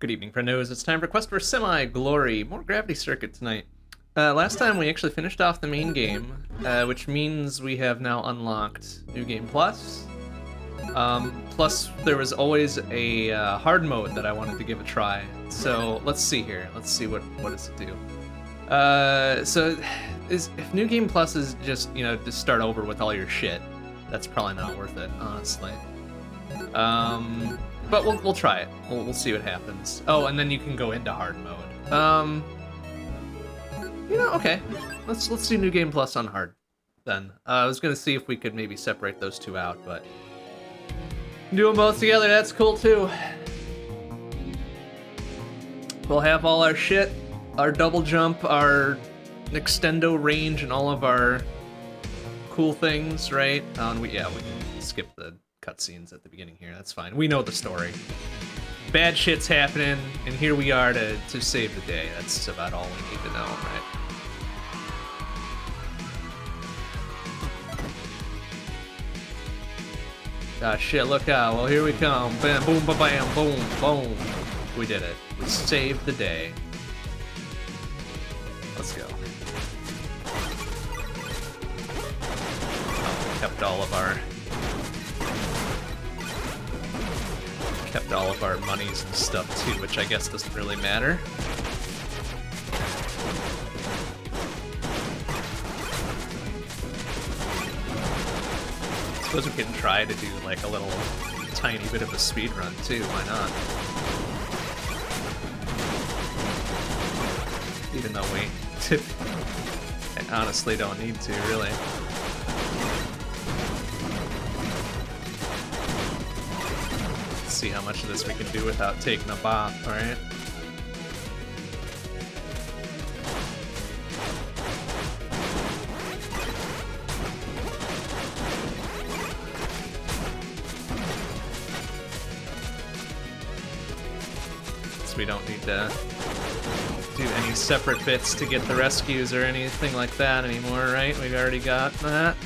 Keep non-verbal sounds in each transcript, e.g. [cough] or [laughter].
Good evening, friendos. It's time for Quest for Semi Glory. More Gravity Circuit tonight. Uh, last time we actually finished off the main game, uh, which means we have now unlocked New Game Plus. Um, plus, there was always a uh, hard mode that I wanted to give a try. So let's see here. Let's see what what does it do. Uh, so, is if New Game Plus is just you know to start over with all your shit, that's probably not worth it, honestly. Um, but we'll, we'll try it. We'll, we'll see what happens. Oh, and then you can go into hard mode. Um, you know, okay. Let's let's do New Game Plus on hard, then. Uh, I was gonna see if we could maybe separate those two out, but do them both together. That's cool too. We'll have all our shit, our double jump, our extendo range, and all of our cool things, right? Oh, and we yeah we can skip the cutscenes at the beginning here. That's fine. We know the story. Bad shit's happening, and here we are to, to save the day. That's about all we need to know, right? Ah, shit, look out. Well, here we come. Bam, boom, ba bam, boom, boom. We did it. We saved the day. Let's go. Kept all of our kept all of our monies and stuff too, which I guess doesn't really matter. I suppose we can try to do like a little tiny bit of a speed run too, why not? Even though we [laughs] honestly don't need to, really. See how much of this we can do without taking a bop, alright? So we don't need to do any separate bits to get the rescues or anything like that anymore, right? We've already got that.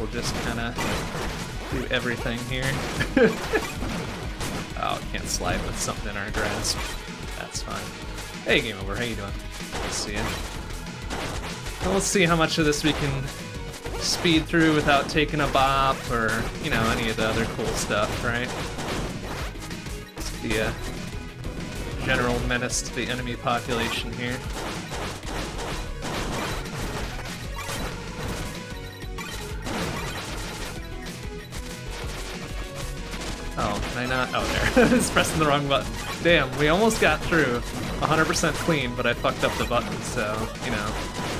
Well just kind of do everything here. [laughs] oh, can't slide with something in our grasp. That's fine. Hey, Game Over, how you doing? Let's see you. Well, let's see how much of this we can speed through without taking a bop or, you know, any of the other cool stuff, right? Just be a general menace to the enemy population here. Oh, I not? Oh, there. [laughs] I was pressing the wrong button. Damn, we almost got through 100% clean, but I fucked up the button, so, you know.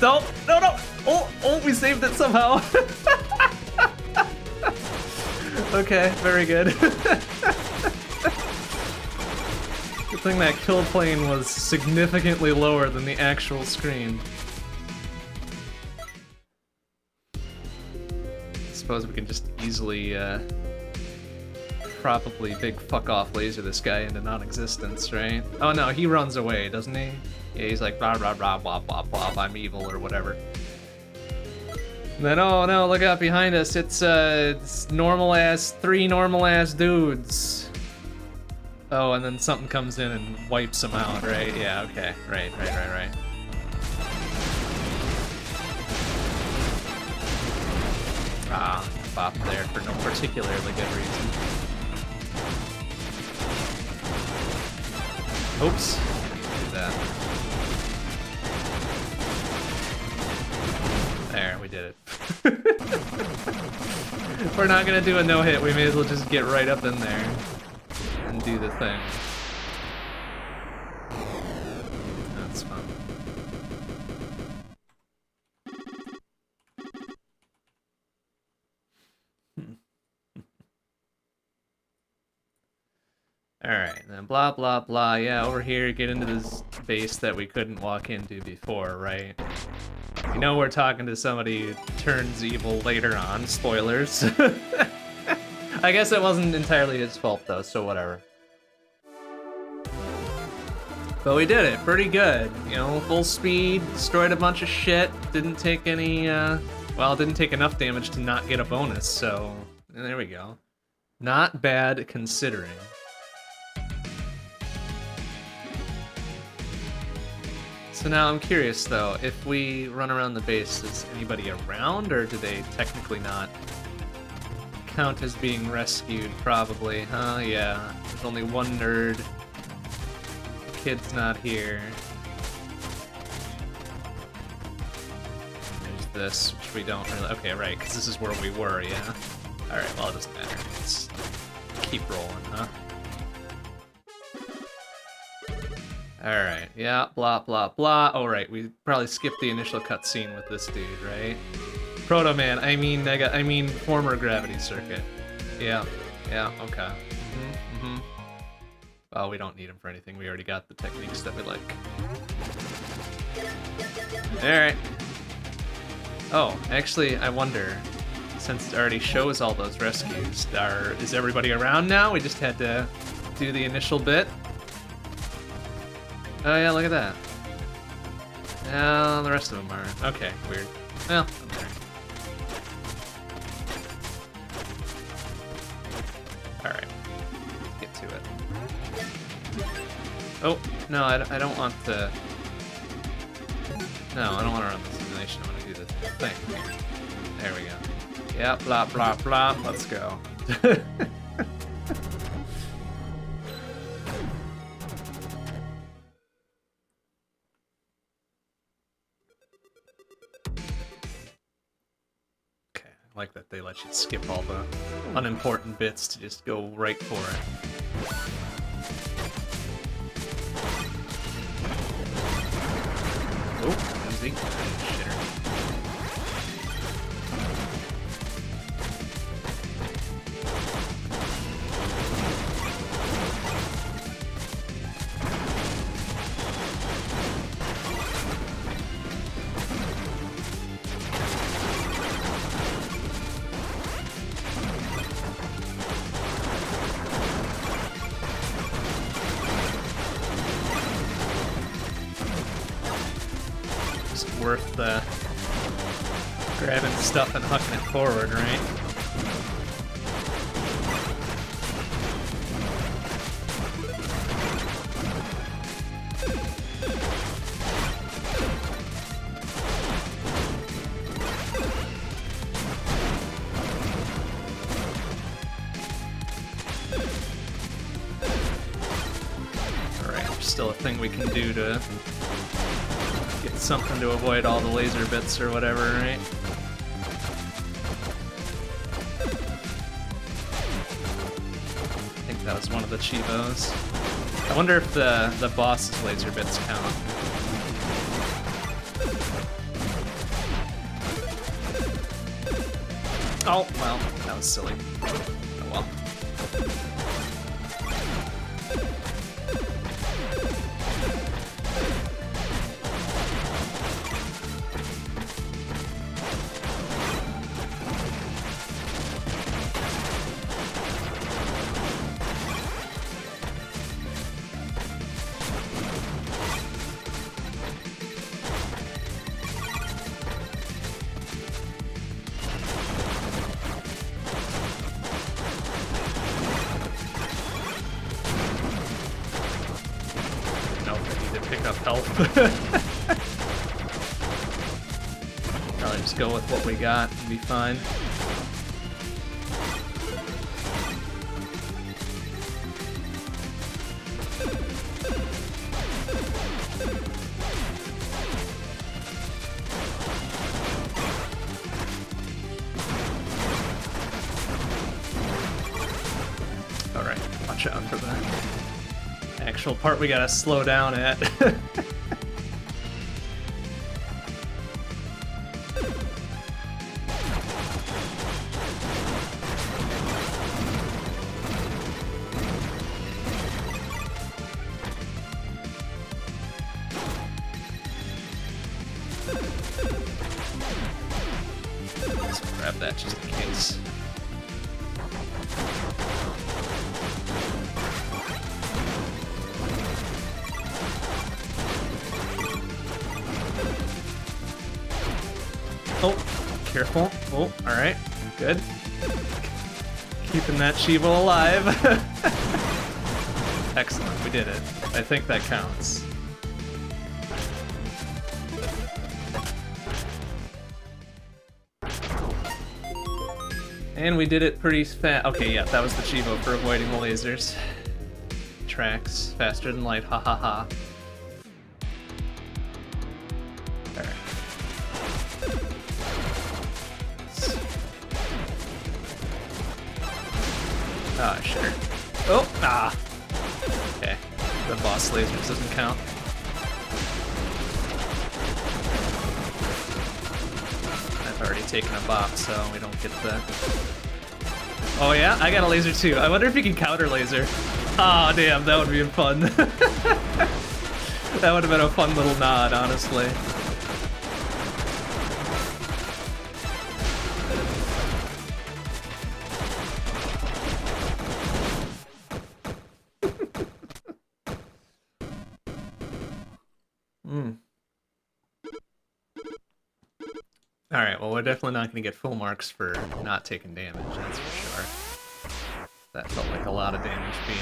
No, no, no. Oh, oh, we saved it somehow. [laughs] okay, very good. [laughs] good thing that kill plane was significantly lower than the actual screen. I suppose we can just easily, uh, probably big fuck off laser this guy into non-existence, right? Oh no, he runs away, doesn't he? Yeah, he's like, blah, blah, blah, blah, blah, blah, I'm evil or whatever. And then, oh no, look out behind us. It's, uh, it's normal ass, three normal ass dudes. Oh, and then something comes in and wipes them out, right? Yeah, okay. Right, right, right, right. Ah, bop there for no particularly good reason. Oops. Do that. There, we did it. [laughs] We're not gonna do a no-hit, we may as well just get right up in there and do the thing. That's fun. Alright, then blah blah blah, yeah, over here, get into this base that we couldn't walk into before, right? You know we're talking to somebody who turns evil later on. Spoilers. [laughs] I guess it wasn't entirely his fault though, so whatever. But we did it pretty good. You know, full speed, destroyed a bunch of shit, didn't take any, uh, well, didn't take enough damage to not get a bonus, so there we go. Not bad considering. So now I'm curious though, if we run around the base, is anybody around or do they technically not count as being rescued? Probably, huh? Yeah. There's only one nerd. The kid's not here. There's this, which we don't really... Okay, right, because this is where we were, yeah. Alright, well, it doesn't matter. Let's keep rolling, huh? Alright, yeah, blah, blah, blah. Oh, right, we probably skipped the initial cutscene with this dude, right? Proto Man, I mean, nega, I mean, former Gravity Circuit. Yeah, yeah, okay. Mm hmm Well, we don't need him for anything. We already got the techniques that we like. Alright. Oh, actually, I wonder, since it already shows all those rescues, are, is everybody around now? We just had to do the initial bit. Oh yeah, look at that. Yeah, the rest of them aren't. Okay, weird. Well, I'm there. Alright, get to it. Oh, no, I, I don't want to... No, I don't want to run the simulation, I want to do the thing. There we go. Yeah, blah, blah, blah, let's go. [laughs] like that they let you skip all the unimportant bits to just go right for it. Oh, easy. Worth the grabbing stuff and hucking it forward, right? Something to avoid all the laser bits or whatever, right? I think that was one of the Chivos. I wonder if the, the boss's laser bits count. Oh, well, that was silly. Fine. Alright, watch out for the actual part we gotta slow down at. [laughs] Keeping alive. [laughs] Excellent, we did it. I think that counts. And we did it pretty fast. Okay, yeah, that was the Chivo for avoiding the lasers. Tracks faster than light, ha ha ha. I got a laser too. I wonder if you can counter laser. Ah, oh, damn, that would be fun. [laughs] that would have been a fun little nod, honestly. [laughs] Alright, well we're definitely not going to get full marks for not taking damage, that's for sure. That felt like a lot of damage being,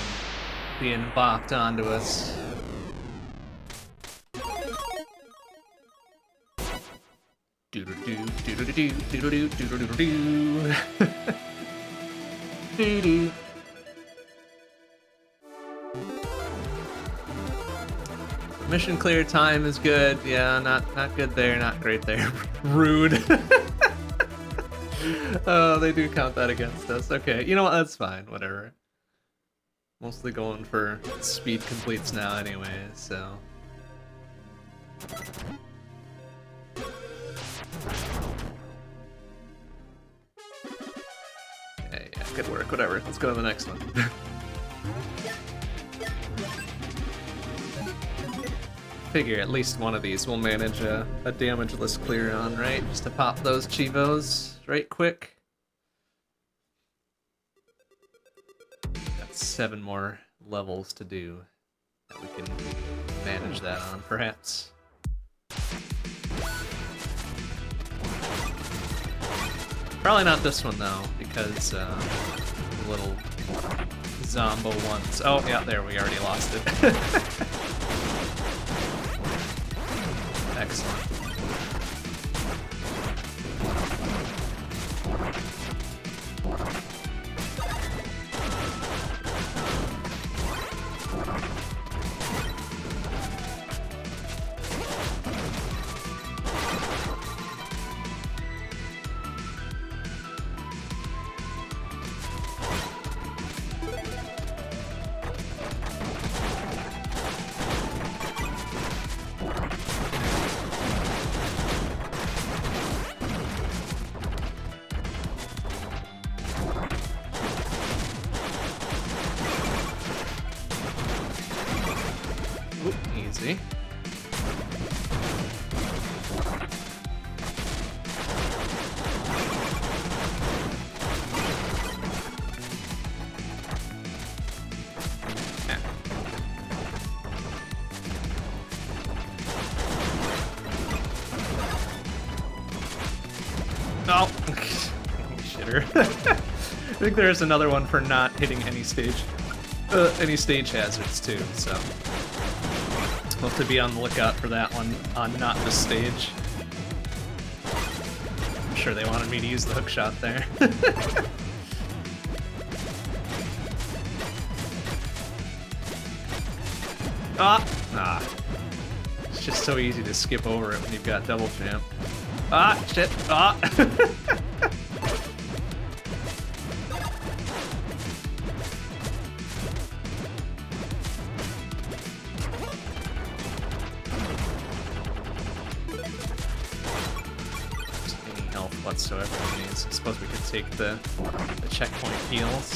being bopped onto us. Mission clear time is good. Yeah, not not good there, not great there. [laughs] Rude. [laughs] [laughs] oh, they do count that against us. Okay, you know what? That's fine. Whatever. Mostly going for speed completes now anyway, so... Yeah, yeah, good work, whatever. Let's go to the next one. [laughs] Figure at least one of these will manage a, a damageless clear on, right? Just to pop those Chivos right quick. Got seven more levels to do that we can manage that on, perhaps. Probably not this one, though, because uh, little Zombo ones. Oh, yeah, there, we already lost it. [laughs] Excellent. Think there's another one for not hitting any stage, uh, any stage hazards too. So we'll have to be on the lookout for that one on not this stage. I'm sure they wanted me to use the hook shot there. [laughs] ah, ah. It's just so easy to skip over it when you've got double jump. Ah, shit. Ah. [laughs] the, the checkpoint heals.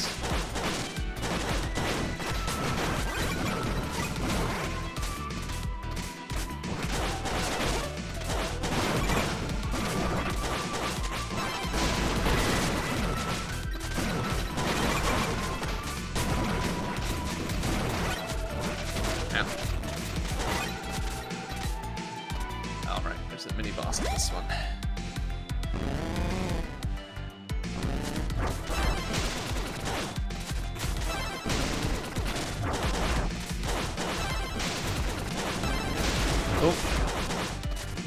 Oh.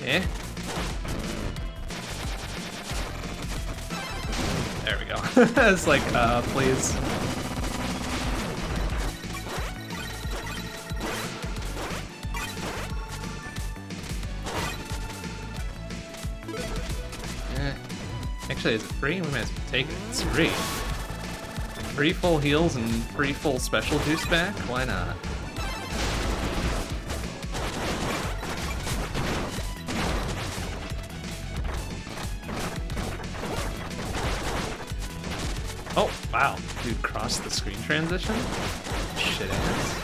Yeah. There we go. [laughs] it's like, uh, please. Actually, is it free? We might as well take it. It's free. Free full heals and free full special juice back? Why not? The screen transition? Shit ass.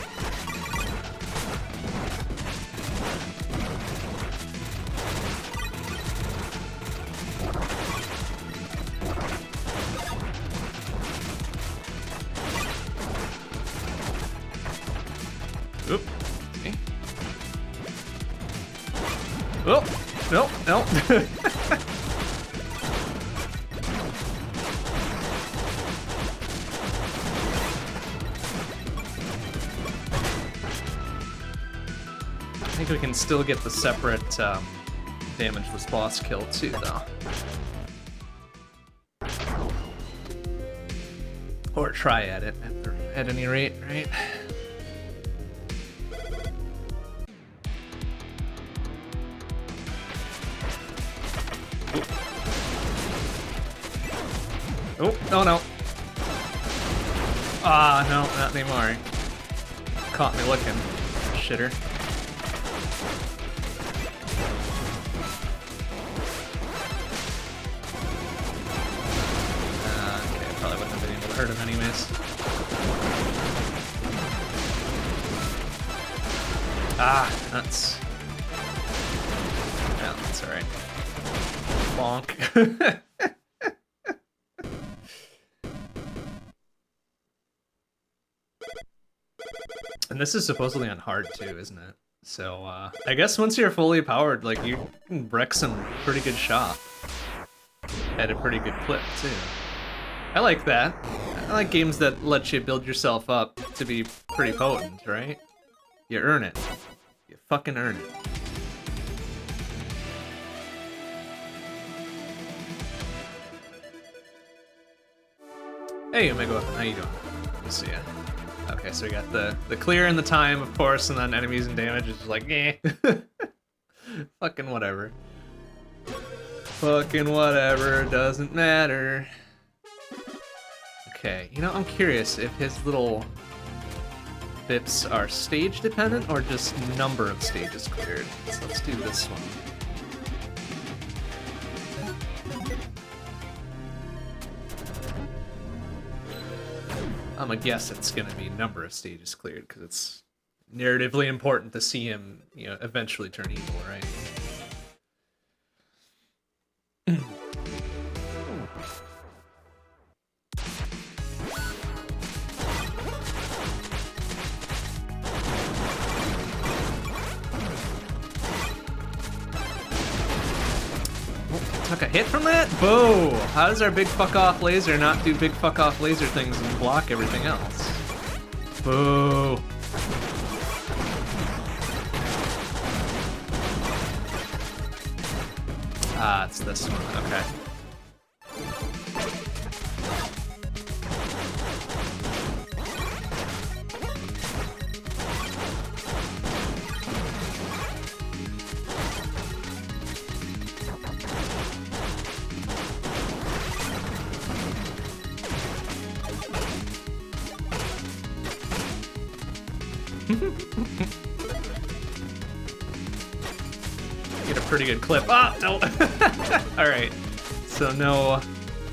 Still get the separate um, damageless boss kill too, though. Or try at it at, at any rate, right? Oh, no, no. Ah, no, not anymore. Caught me looking. Shitter. This is supposedly on hard too, isn't it? So uh, I guess once you're fully powered, like you can wreck some pretty good shop at a pretty good clip too. I like that. I like games that let you build yourself up to be pretty potent, right? You earn it. You fucking earn it. Hey, Omega how you doing? Good to see ya. Okay, so we got the the clear and the time, of course, and then enemies and damage is like, eh. [laughs] Fucking whatever. Fucking whatever, doesn't matter. Okay, you know, I'm curious if his little bips are stage dependent or just number of stages cleared. So let's do this one. I'm gonna guess it's gonna be number of stages cleared because it's narratively important to see him, you know, eventually turn evil, right? [clears throat] Took a hit from that? Boo! How does our big fuck off laser not do big fuck off laser things and block everything else? Boo! Ah, it's this one. Okay. [laughs] Get a pretty good clip. Ah, no. [laughs] All right. So no,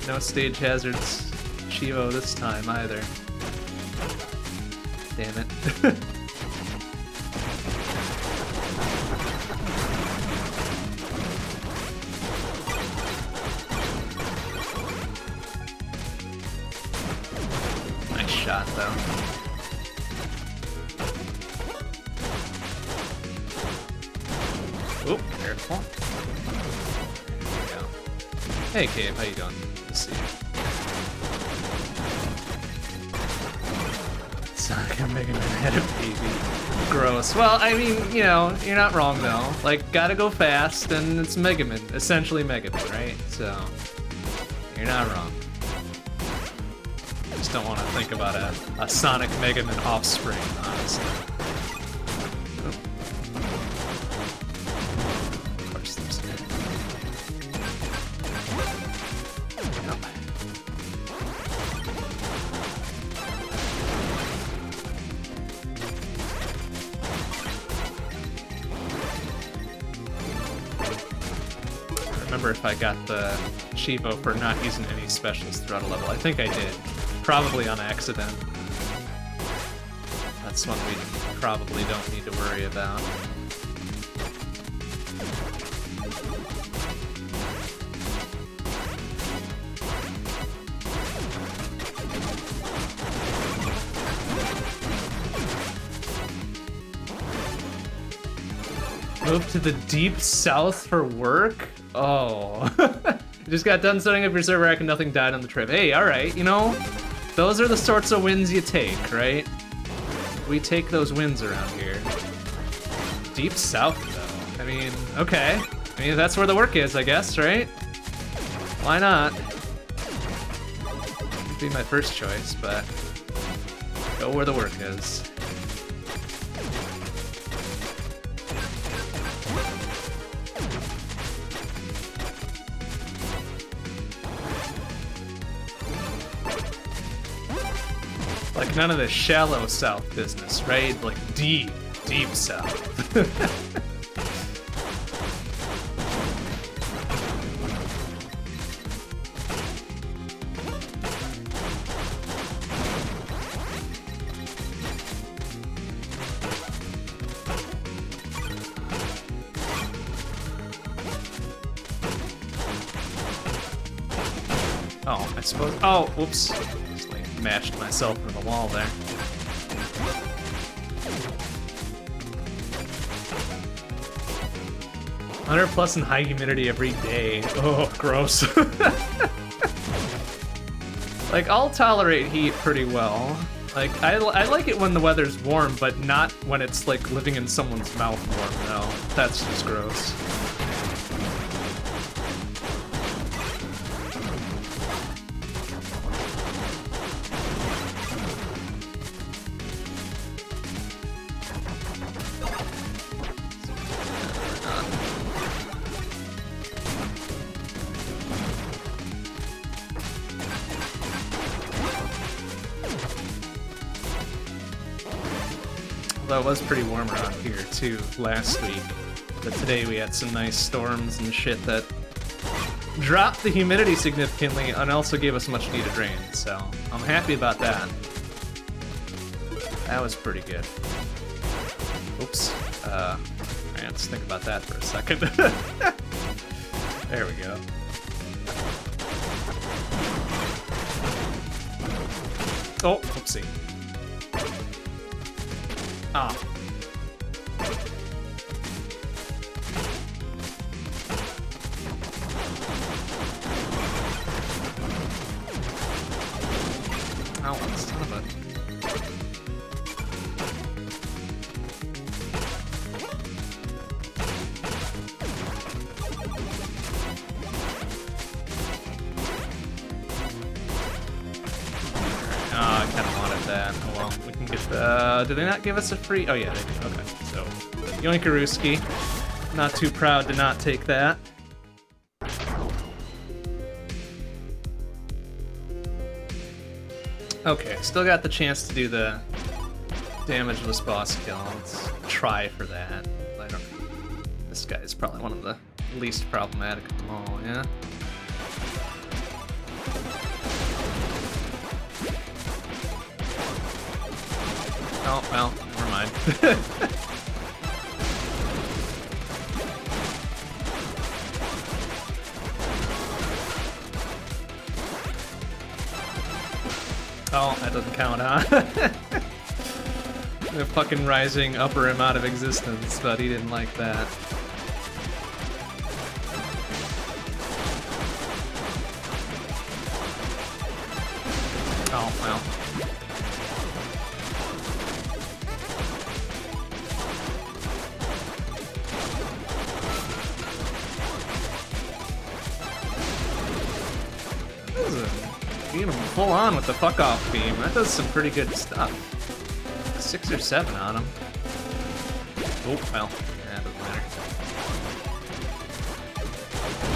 no stage hazards, Chivo this time either. Damn it. [laughs] not wrong though. Like, gotta go fast, and it's Mega Man, essentially Mega Man, right? So, you're not wrong. Just don't want to think about a, a Sonic Mega Man offspring, honestly. Chivo for not using any specials throughout a level. I think I did. Probably on accident. That's one we probably don't need to worry about. Move to the deep south for work? Oh. Just got done setting up your server rack and nothing died on the trip. Hey, alright, you know, those are the sorts of wins you take, right? We take those wins around here. Deep south, though. I mean, okay. I mean, that's where the work is, I guess, right? Why not? It'd be my first choice, but go where the work is. None of the shallow south business, right? Like deep, deep south. [laughs] the wall there. Hundred plus in high humidity every day. [laughs] Oh, gross. [laughs] like I'll tolerate heat pretty well. Like I, I like it when the weather's warm, but not when it's like living in someone's mouth warm. No, that's just gross. It was pretty warm around here too last week. But today we had some nice storms and shit that dropped the humidity significantly and also gave us much needed rain. So I'm happy about that. That was pretty good. Oops. Uh, have to think about that for a second. [laughs] there we go. Oh, oopsie. Ah. Not give us a free... Oh yeah, they did. Okay, so... Yoinkaruski. Not too proud to not take that. Okay, still got the chance to do the damageless boss kill. Let's try for that. I don't... This guy is probably one of the least problematic of them all, yeah? [laughs] oh, that doesn't count, huh? [laughs] the fucking rising upper him out of existence, but he didn't like that. The fuck off beam. That does some pretty good stuff. Six or seven on him. Oh, well, yeah, doesn't matter.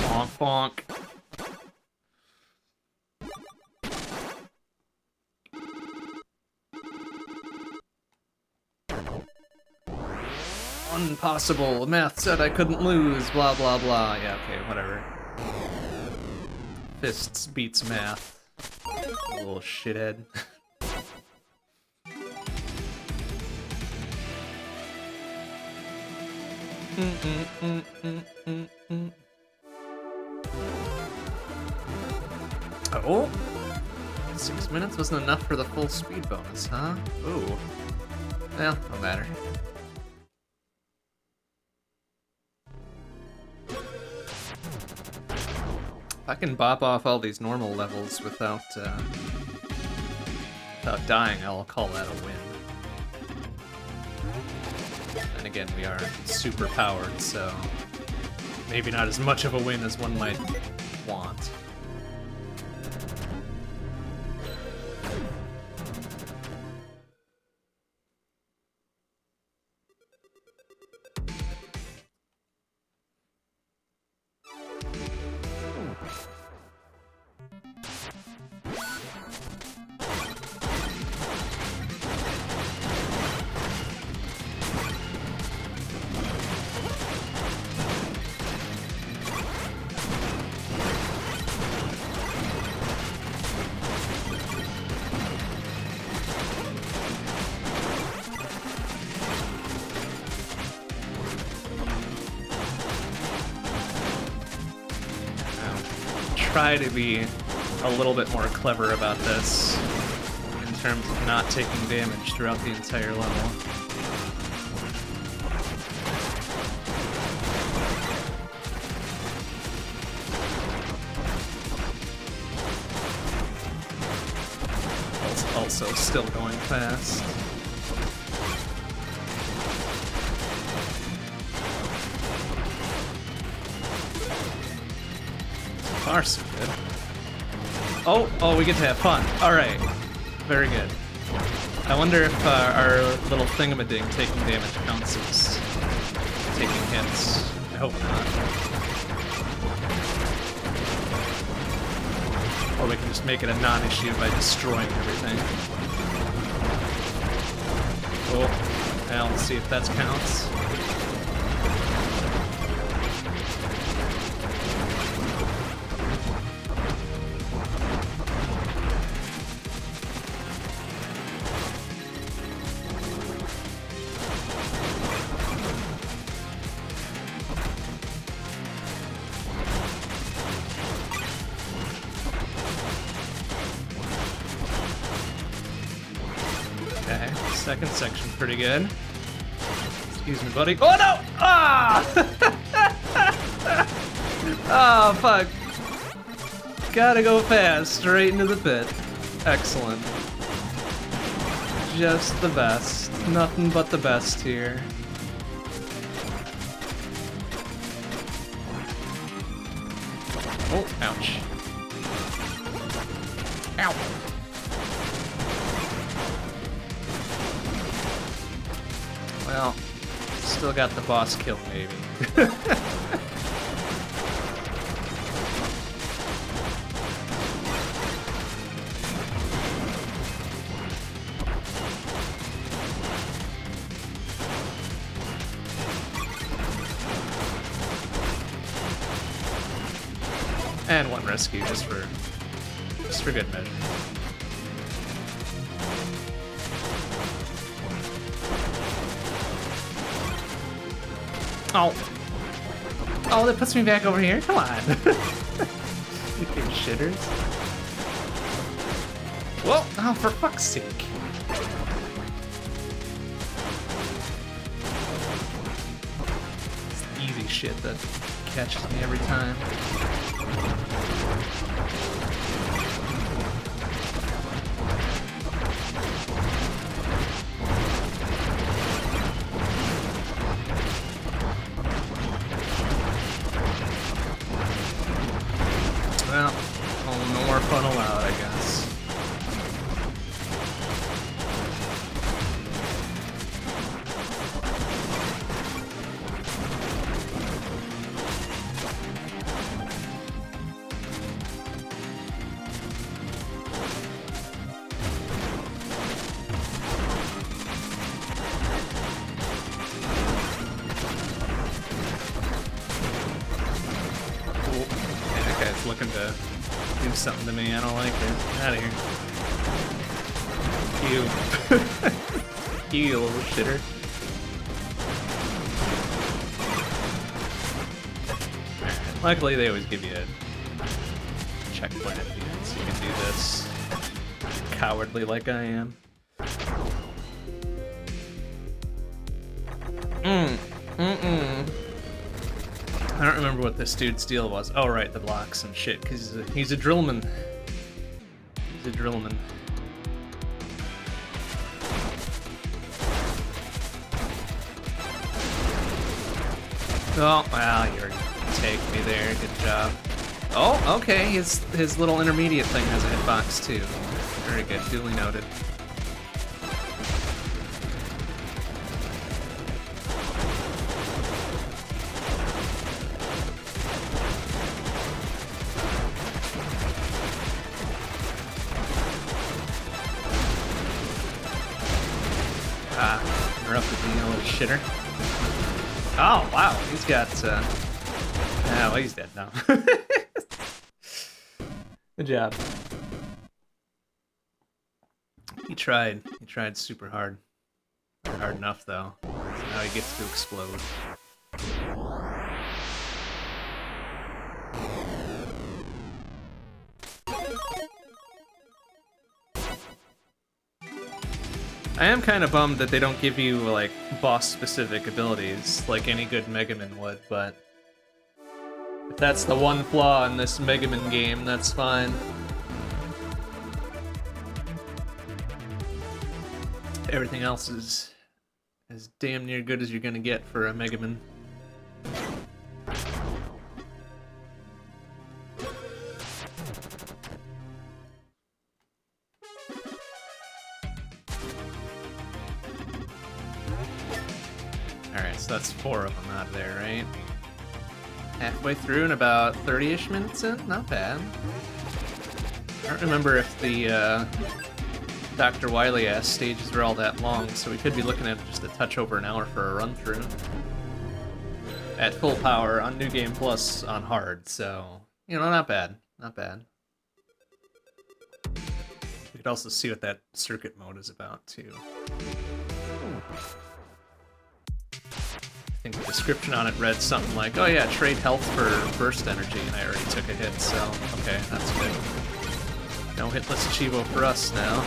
Bonk, bonk. Impossible. Math said I couldn't lose. Blah, blah, blah. Yeah, okay, whatever. Fists beats math. Little shithead. oh! Six minutes wasn't enough for the full speed bonus, huh? Ooh. Well, no matter. I can bop off all these normal levels without, uh, without dying, I'll call that a win. And again, we are super powered, so maybe not as much of a win as one might want. Try to be a little bit more clever about this in terms of not taking damage throughout the entire level. Also still going fast. Oh, we get to have fun. Alright. Very good. I wonder if uh, our little thingamading taking damage counts as taking hits. I hope not. Or we can just make it a non-issue by destroying everything. Oh, now let's see if that counts. Good. Excuse me, buddy. Oh no! Ah! oh, [laughs] fuck. Gotta go fast, straight into the pit. Excellent. Just the best. Nothing but the best here. Still got the boss kill, maybe. [laughs] Me back over here? Come on. [laughs] you shitters. Well, oh, for fuck's sake. It's easy shit that catches me every time. To do something to me. I don't like it. Get out of here. You. you little shitter. Luckily, they always give you a checkpoint at the end, so you can do this. Cowardly like I am. Mm. Mm-mm. Remember what this dude's deal was. Oh, right, the blocks and shit, because he's a, he's a drillman. He's a drillman. Oh, well, you're take me there. Good job. Oh, okay, his, his little intermediate thing has a hitbox, too. Very good, duly noted. Uh... Well, he's dead now. [laughs] Good job. He tried. He tried super hard. Hard enough, though. So now he gets to explode. I am kind of bummed that they don't give you, like, boss-specific abilities, like any good Mega Man would, but... If that's the one flaw in this Mega Man game, that's fine. Everything else is as damn near good as you're gonna get for a Mega Man. Four of them out of there, right? Halfway through and about 30-ish minutes in? Not bad. I don't remember if the uh, Dr. Wily-ass stages were all that long, so we could be looking at just a touch over an hour for a run-through. At full power on New Game Plus on hard, so, you know, not bad. Not bad. We could also see what that circuit mode is about, too. Think the description on it read something like, oh yeah, trade health for burst energy, and I already took a hit, so okay, that's good. No hitless Chivo for us now.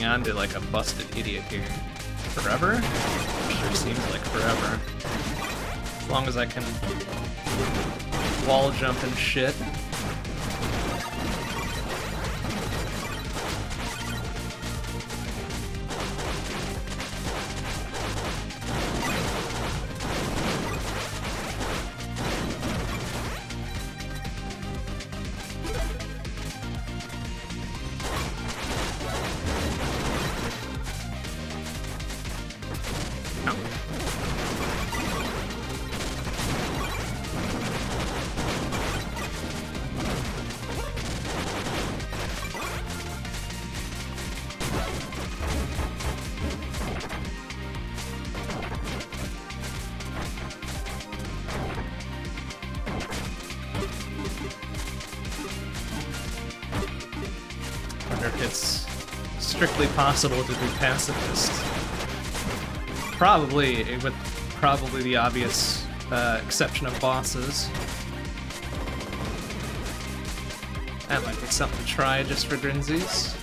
Hang on to like a busted idiot here? Forever? Sure seems like forever. As long as I can wall jump and shit. strictly possible to be pacifist. Probably, with probably the obvious uh, exception of bosses. That might be something to try just for Grinzies.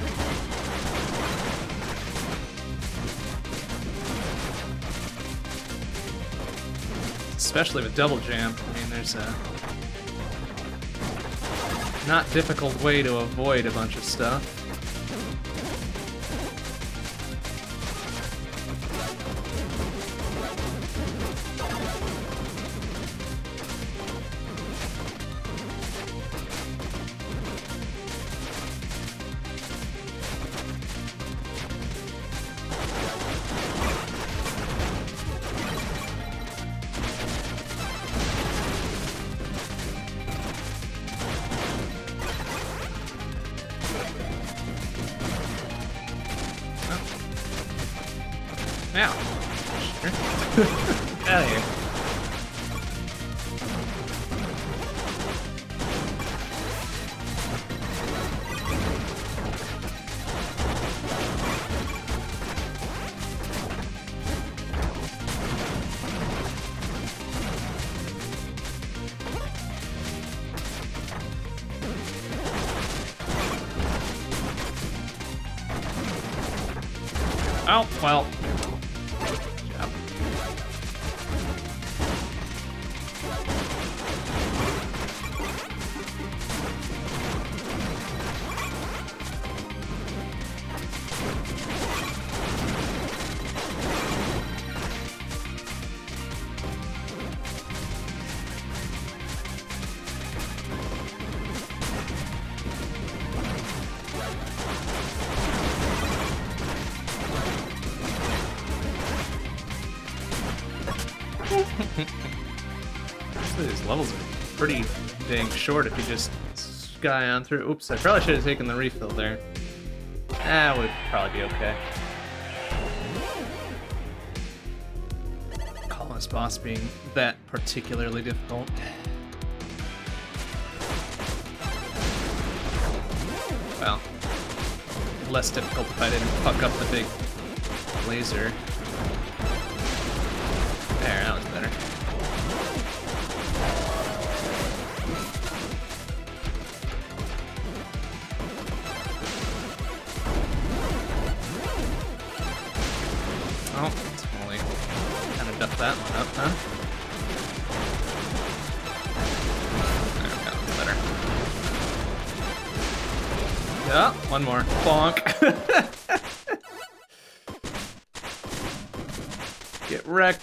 Especially with double jam. I mean, there's a not difficult way to avoid a bunch of stuff. Sky on through. Oops, I probably should have taken the refill there. That would probably be okay. Call this boss being that particularly difficult. Well, less difficult if I didn't fuck up the big laser.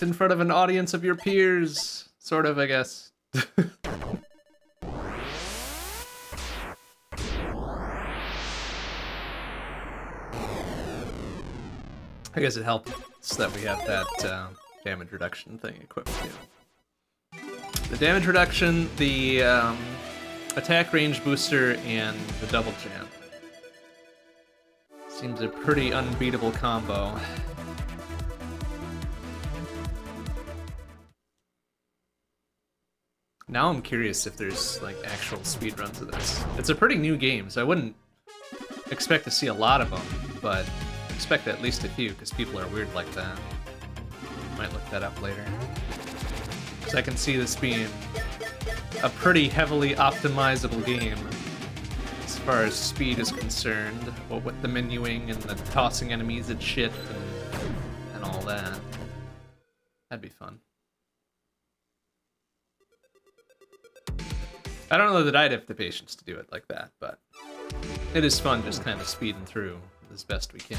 In front of an audience of your peers. Sort of, I guess. [laughs] I guess it helps that we have that uh, damage reduction thing equipped too. The damage reduction, the um, attack range booster, and the double jam. Seems a pretty unbeatable combo. Now I'm curious if there's like actual speedruns of this. It's a pretty new game, so I wouldn't expect to see a lot of them, but expect at least a few because people are weird like that. Might look that up later. So I can see this being a pretty heavily optimizable game as far as speed is concerned, what with the menuing and the tossing enemies and shit and, and all that. That'd be fun. I don't know that I'd have the patience to do it like that, but it is fun just kind of speeding through as best we can.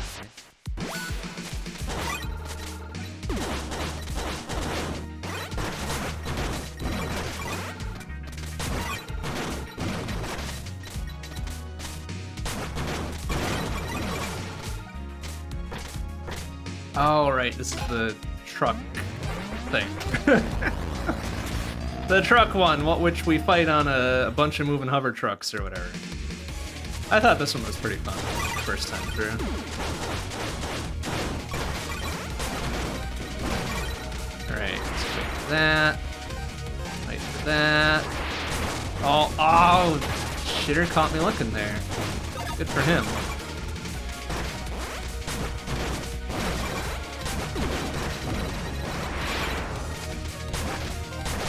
Right? Oh, right, this is the truck thing. [laughs] the truck one, what, which we fight on a, a, bunch of moving hover trucks or whatever. I thought this one was pretty fun, first time through. Alright, wait for that. Wait for that. Oh, oh! Shitter caught me looking there. Good for him.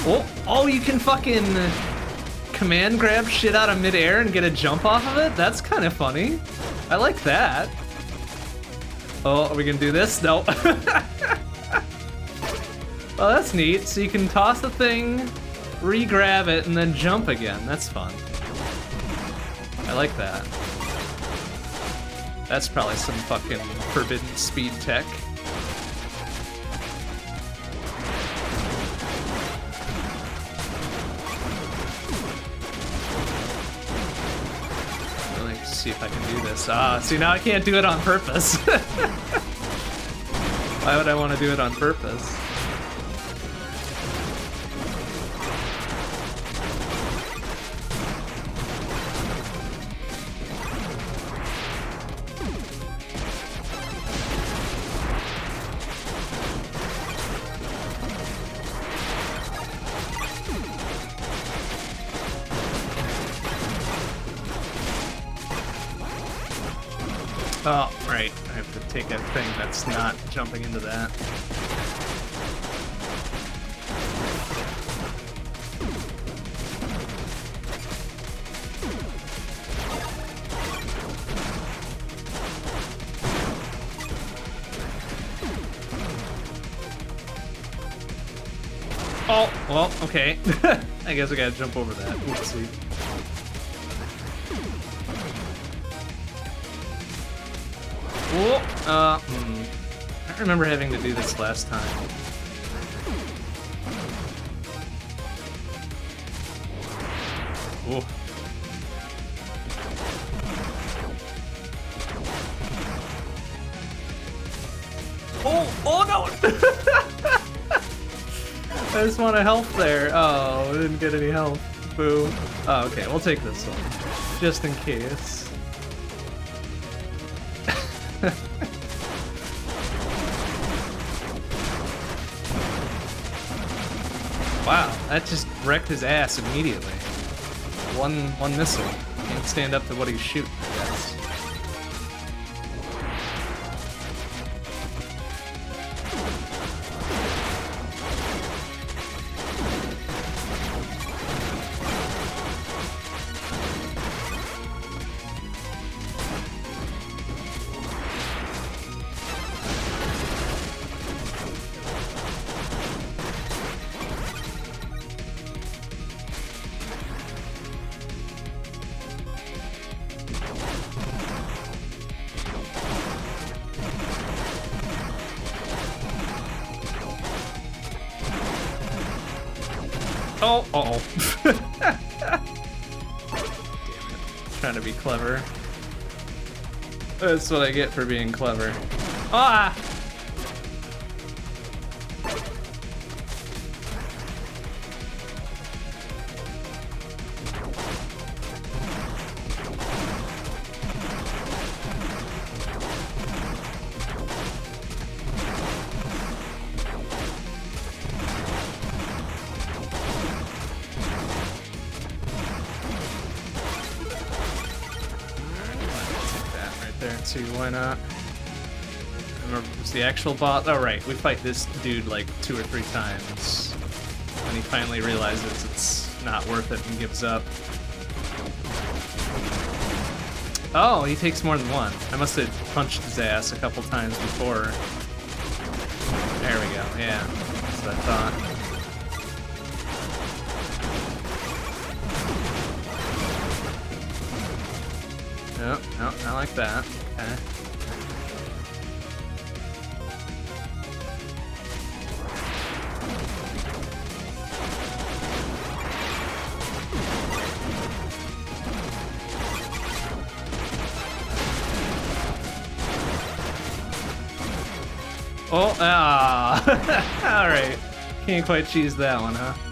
Oh, oh, you can fucking command grab shit out of midair and get a jump off of it? That's kind of funny. I like that. Oh, are we gonna do this? No. [laughs] Well, that's neat. So you can toss the thing, re-grab it, and then jump again. That's fun. I like that. That's probably some fucking forbidden speed tech. See if I can do this. Ah, see now I can't do it on purpose. [laughs] Why would I want to do it on purpose? Jumping into that. Oh, well, okay. [laughs] I guess I gotta jump over that. Oopsie. Oh, uh, hmm. Don't remember having to do this last time. Oh. Oh, oh no! [laughs] I just want to help there. Oh, I didn't get any help. Boo. Oh, okay, we'll take this one. Just in case. That just wrecked his ass immediately. One one missile. Can't stand up to what he's shooting, That's what I get for being clever. Ah! Why not? It's the actual boss. Oh, right, we fight this dude like two or three times. And he finally realizes it's not worth it and gives up. Oh, he takes more than one. I must have punched his ass a couple times before. There we go, yeah. That's what I thought. Oh, oh, no, no, not like that. Can't quite cheese that one, huh?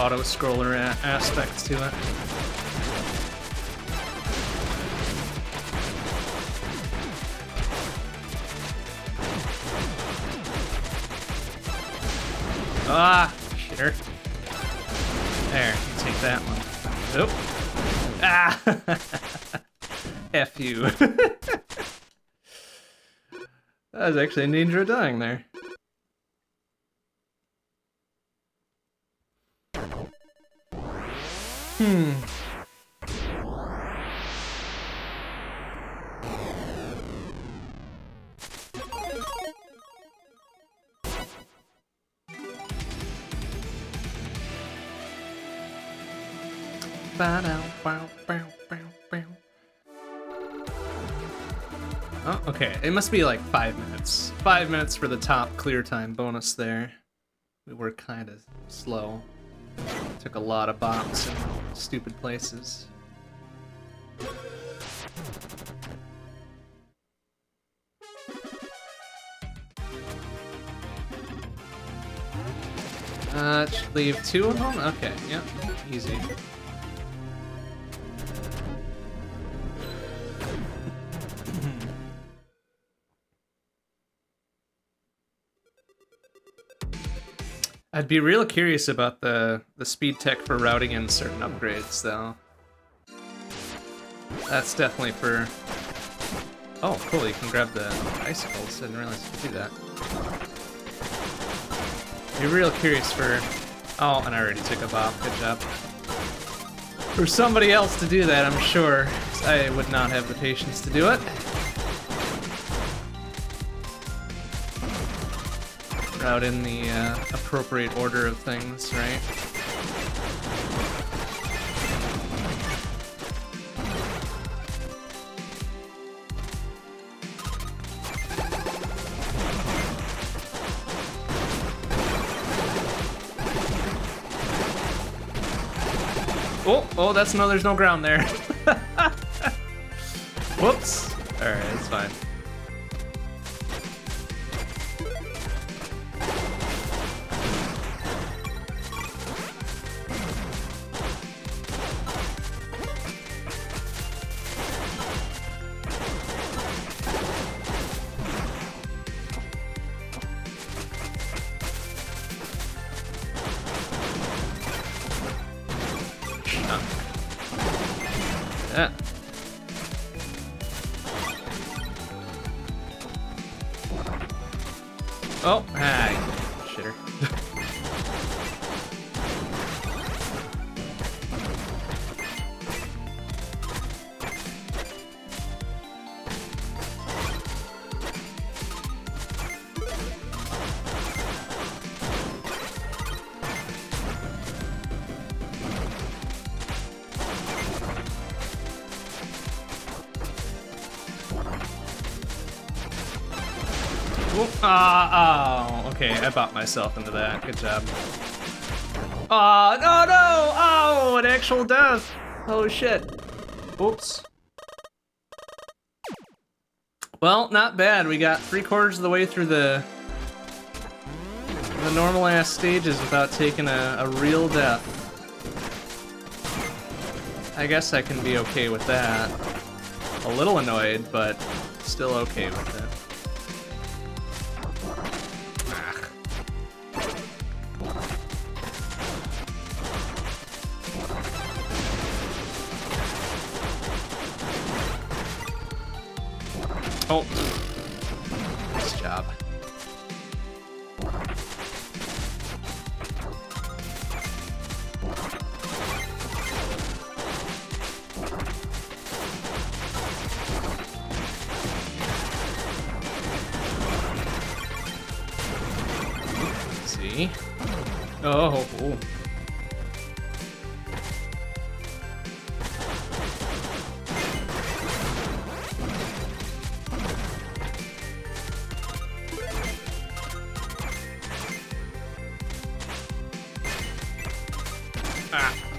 Auto-scroller aspect to it. Ah, shitter. There, take that one. Nope. Ah! [laughs] F you. [laughs] that was actually in danger of dying there. Okay. It must be like five minutes. Five minutes for the top clear time bonus there. We were kind of slow. Took a lot of bops in stupid places. Uh, leave two of them? Okay, yep, easy. I'd be real curious about the, the speed tech for routing in certain upgrades, though. That's definitely for... Oh, cool, you can grab the icicles. I didn't realize you could do that. Be real curious for... Oh, and I already took a bop. Good job. For somebody else to do that, I'm sure. I would not have the patience to do it. Route in the uh, appropriate order of things, right? Oh, oh, that's no, there's no ground there. [laughs] Whoops. Alright, it's fine. Myself into that. Good job. Oh, no, no! Oh, an actual death! Oh, shit. Oops. Well, not bad. We got three quarters of the way through the the normal ass stages without taking a, a real death. I guess I can be okay with that. A little annoyed, but still okay with it. Ah.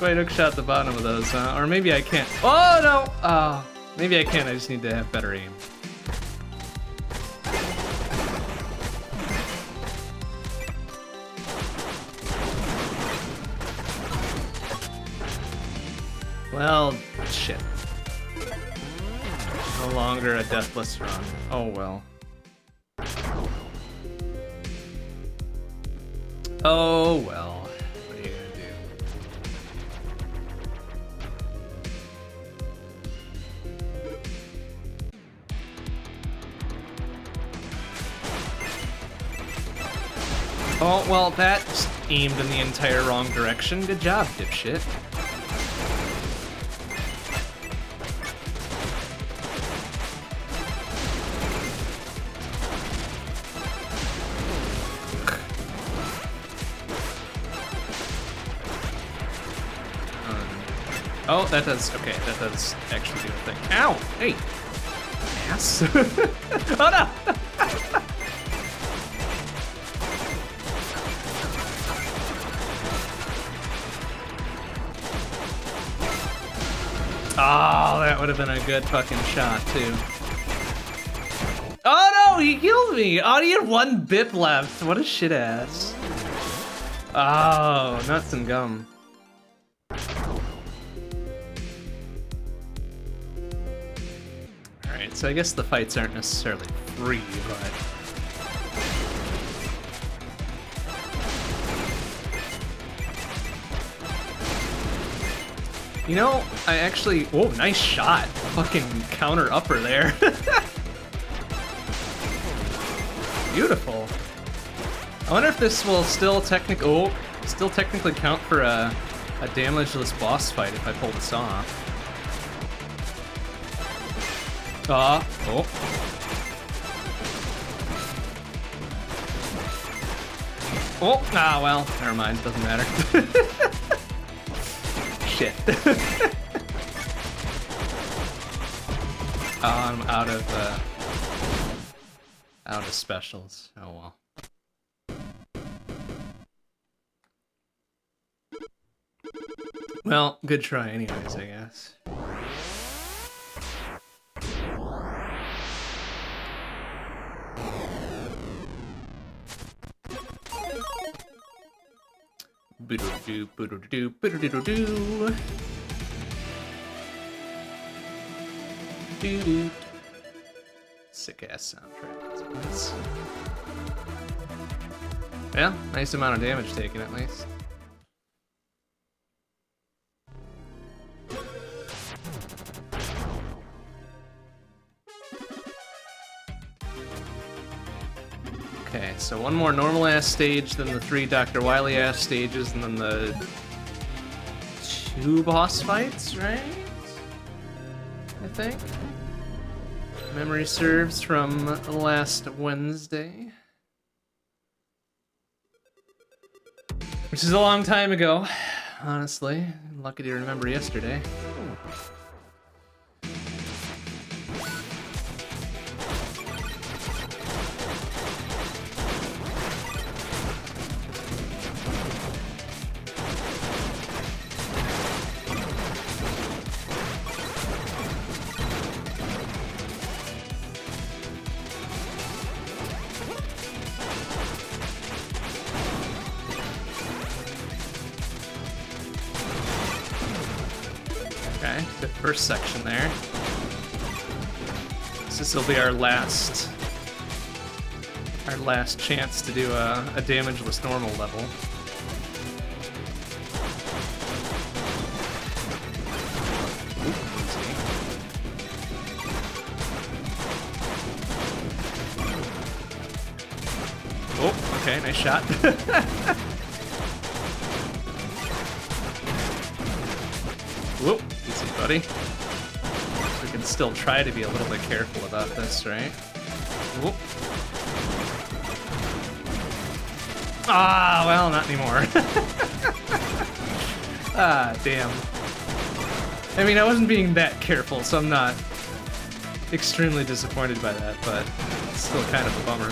Quite hookshot the bottom of those, huh? Or maybe I can't. Oh, no! Oh, maybe I can. I just need to have better aim. Well, shit. No longer a deathless run. Oh well. Aimed in the entire wrong direction. Good job, dipshit. Um, oh, that does, okay, that does actually do a thing. Ow! Hey! Ass! [laughs] oh no! Would have been a good fucking shot, too. Oh no, he killed me! Oh, he had one bip left. What a shit ass. Oh, nuts and gum. Alright, so I guess the fights aren't necessarily free, but... You know, I actually... Whoa, nice shot. Fucking counter upper there. [laughs] Beautiful. I wonder if this will still technic- oh, still technically count for a, a damageless boss fight if I pull this off. Ah, oh. Oh, ah, well, never mind, it doesn't matter. [laughs] Oh, [laughs] I'm out of, uh, out of specials. Oh well. Well, good try anyways, I guess. Boodoo-doo, boodoo-doo, boodoo-doo-doo. Doo-doo. Sick ass soundtrack. Nice. Yeah, nice amount of damage taken at least. So one more normal ass stage, then the three Dr. Wily ass stages, and then the two boss fights, right? I think. Memory serves from last Wednesday. Which is a long time ago, honestly. Lucky to remember yesterday. Last our last chance to do a, a damageless normal level. Try to be a little bit careful about this, right? Whoop. Ah, well, not anymore. [laughs] ah, damn. I mean, I wasn't being that careful, so I'm not extremely disappointed by that, but it's still kind of a bummer.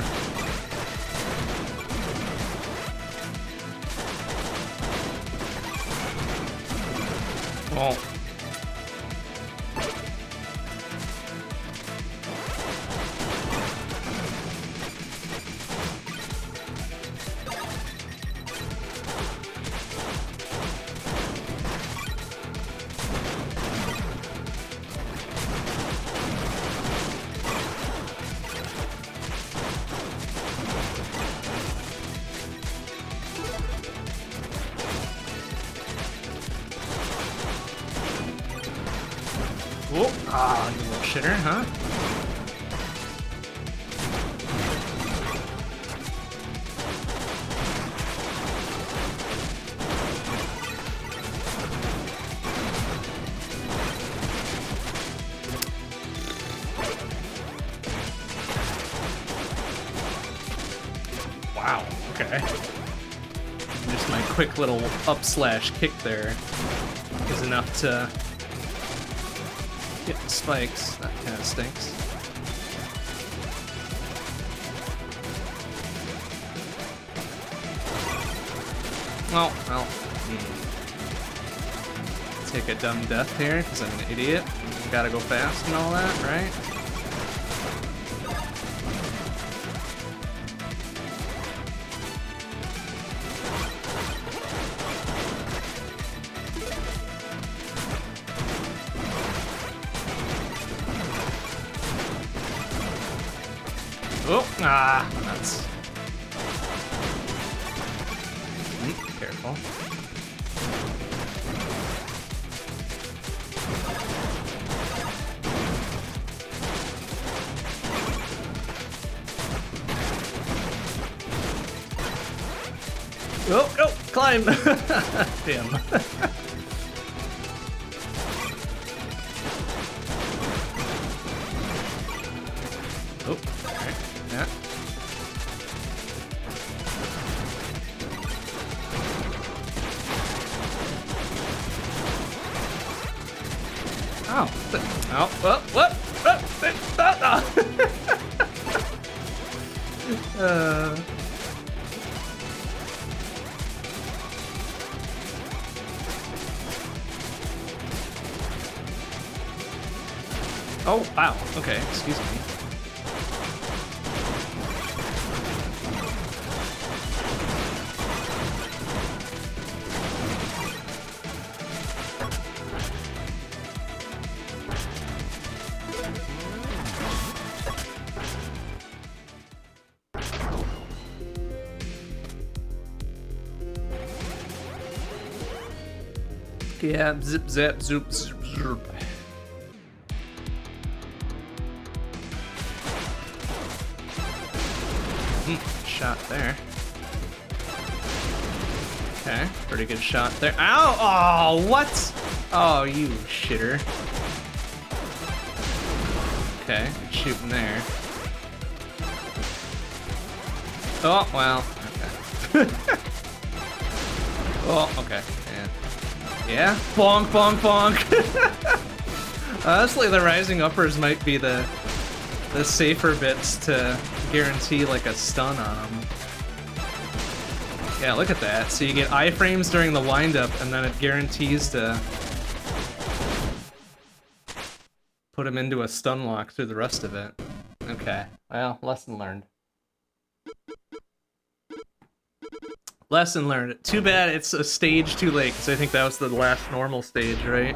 Up slash kick there is enough to get the spikes. That kind of stinks. Oh, well. Hmm. Take a dumb death here, because I'm an idiot. Gotta go fast and all that, right? Careful. Oh, oh, climb! [laughs] Damn. [laughs] Yeah, zip, zap, zoop, zoop, zoop. Hmm, shot there. Okay, pretty good shot there. Ow! Oh, what? Oh, you shitter. Okay, shooting there. Oh, well, Yeah? Bonk, bonk, bonk. [laughs] Honestly, the rising uppers might be the the safer bits to guarantee like a stun on them. Yeah, look at that. So you get iframes during the windup, and then it guarantees to put him into a stun lock through the rest of it. Okay, well, lesson learned. Lesson learned. Too bad it's a stage too late, because I think that was the last normal stage, right?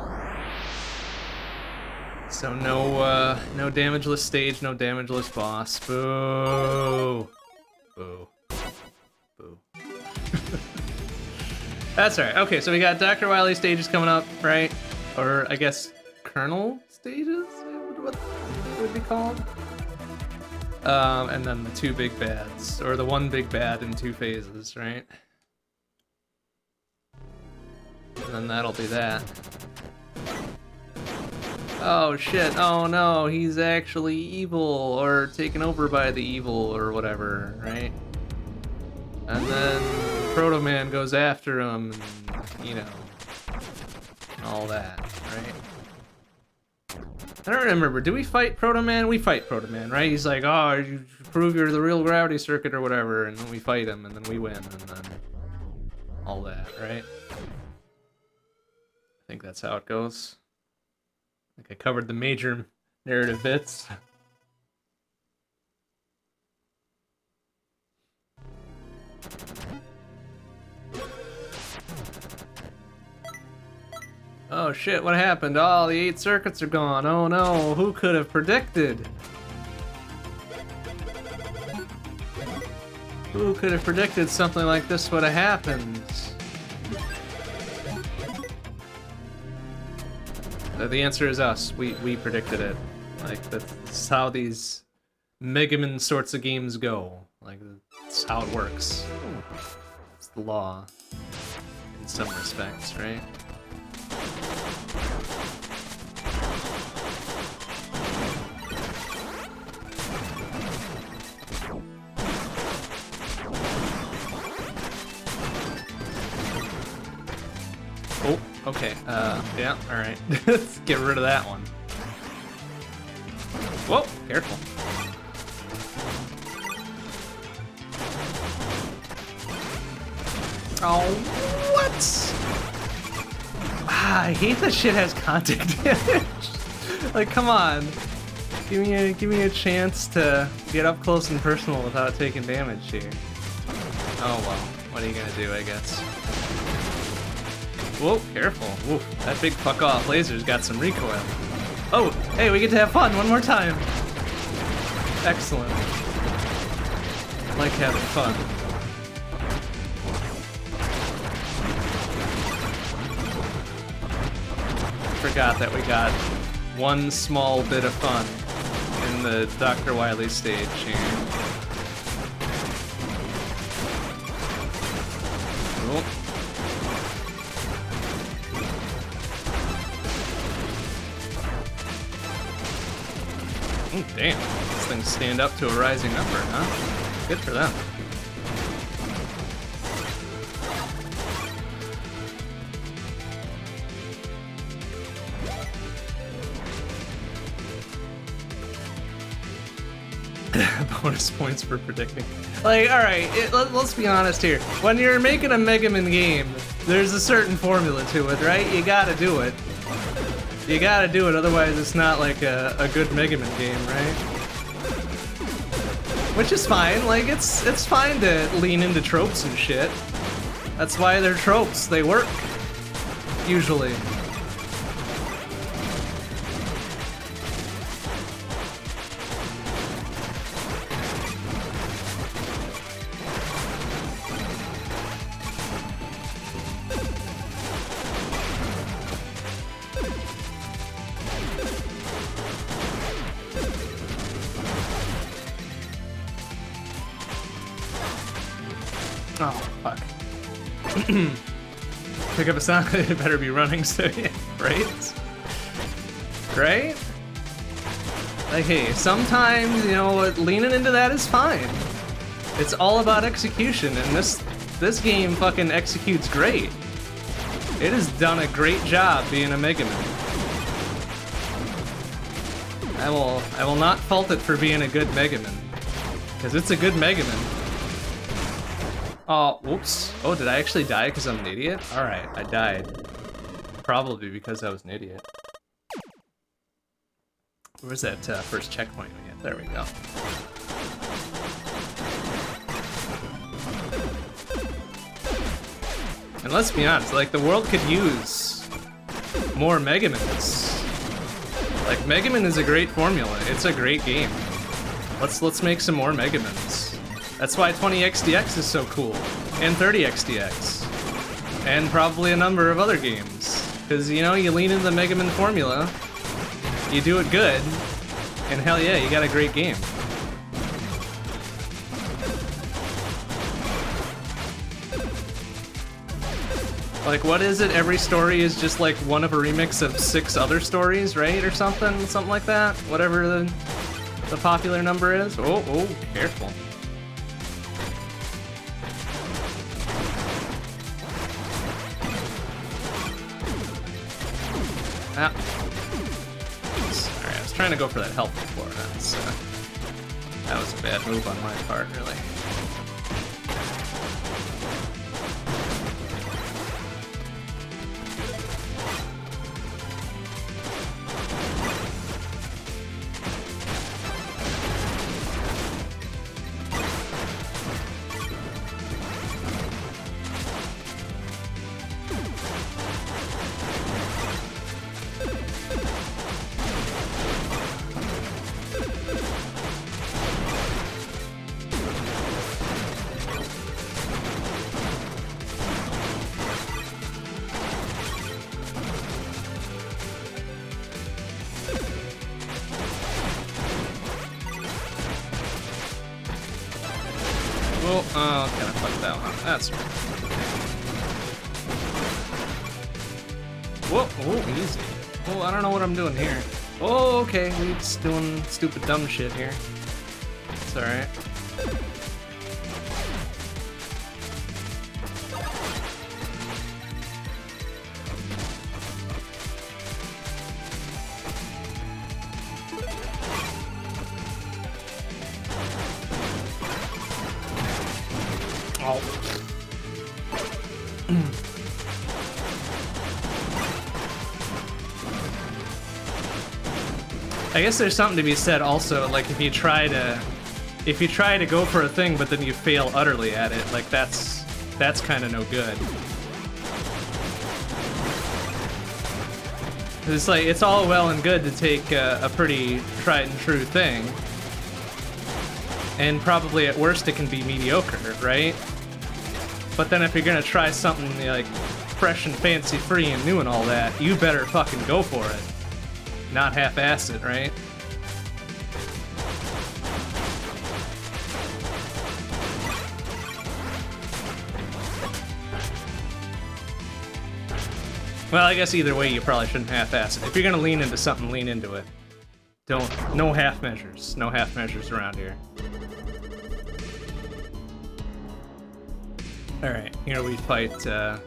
So no, uh, no damageless stage, no damageless boss. Boo! Boo. Boo. [laughs] That's alright. Okay, so we got Dr. Wily stages coming up, right? Or, I guess, Colonel stages? What would be called? Um, and then the two big bads, or the one big bad in two phases, right? And then that'll be that. Oh shit, oh no, he's actually evil, or taken over by the evil, or whatever, right? And then Proto Man goes after him, and, you know, all that, right? I don't remember. Do we fight Proto Man? We fight Proto Man, right? He's like, oh, you prove you're the real gravity circuit or whatever, and then we fight him, and then we win, and then all that, right? I think that's how it goes. I think I covered the major narrative bits. Oh shit, what happened? All oh, the eight circuits are gone. Oh no, who could have predicted? Who could have predicted something like this would have happened? Uh, the answer is us. We we predicted it. Like that's how these Mega Man sorts of games go. Like that's how it works. It's the law in some respects, right? Okay. Uh, yeah, alright. [laughs] Let's get rid of that one. Whoa, careful. Oh, what? Ah, I hate that shit has contact [laughs] damage. like, come on. Give me a give me a chance to get up close and personal without taking damage here. Oh well, what are you gonna do, I guess. Whoa, careful. Whoa, that big fuck off laser's got some recoil. Oh, hey, we get to have fun one more time. Excellent. Like having fun. Forgot that we got one small bit of fun in the Dr. Wily stage here. Stand up to a rising number, huh? Good for them. [laughs] Bonus points for predicting. Like, alright, let, us be honest here. When you're making a Mega Man game, there's a certain formula to it, right? You gotta do it. You gotta do it, otherwise it's not like a, a good Mega Man game, right? Which is fine, like, it's, it's fine to lean into tropes and shit. That's why they're tropes, they work. Usually. It better be running, so [laughs] yeah, right? Right? Like, hey, sometimes, you know, leaning into that is fine. It's all about execution, and this this game fucking executes great. It has done a great job being a Mega Man. I will I will not fault it for being a good Mega Man. Because it's a good Mega Man. Oh, whoops. Oh, did I actually die because I'm an idiot? Alright, I died. Probably because I was an idiot. Where's that uh, first checkpoint we? There we go. And let's be honest, like, the world could use more Megamans. Like, Megaman is a great formula. It's a great game. Let's let's make some more Megamans. That's why 20XX is so cool, and 30XX, and probably a number of other games. Because, you know, you lean into the Mega Man formula, you do it good, and hell yeah, you got a great game. Like, what is it? Every story is just like one of a remix of six other stories, right? Or something, something like that? Whatever the, the popular number is. Oh, oh, careful. To go for that health before. That's, uh, that was a bad move on my part, really. Stupid dumb shit here. It's alright. Guess there's something to be said also, like if you try to if you try to go for a thing but then you fail utterly at it, like that's that's kind of no good. It's like it's all well and good to take a, a pretty tried and true thing, and probably at worst it can be mediocre, right? But then if you're gonna try something like fresh and fancy free and new and all that, you better fucking go for it. Not half-ass it, right? Well, I guess either way, you probably shouldn't half-ass it. If you're gonna lean into something, lean into it. Don't, no half measures. No half measures around here. Alright, here we fight uh,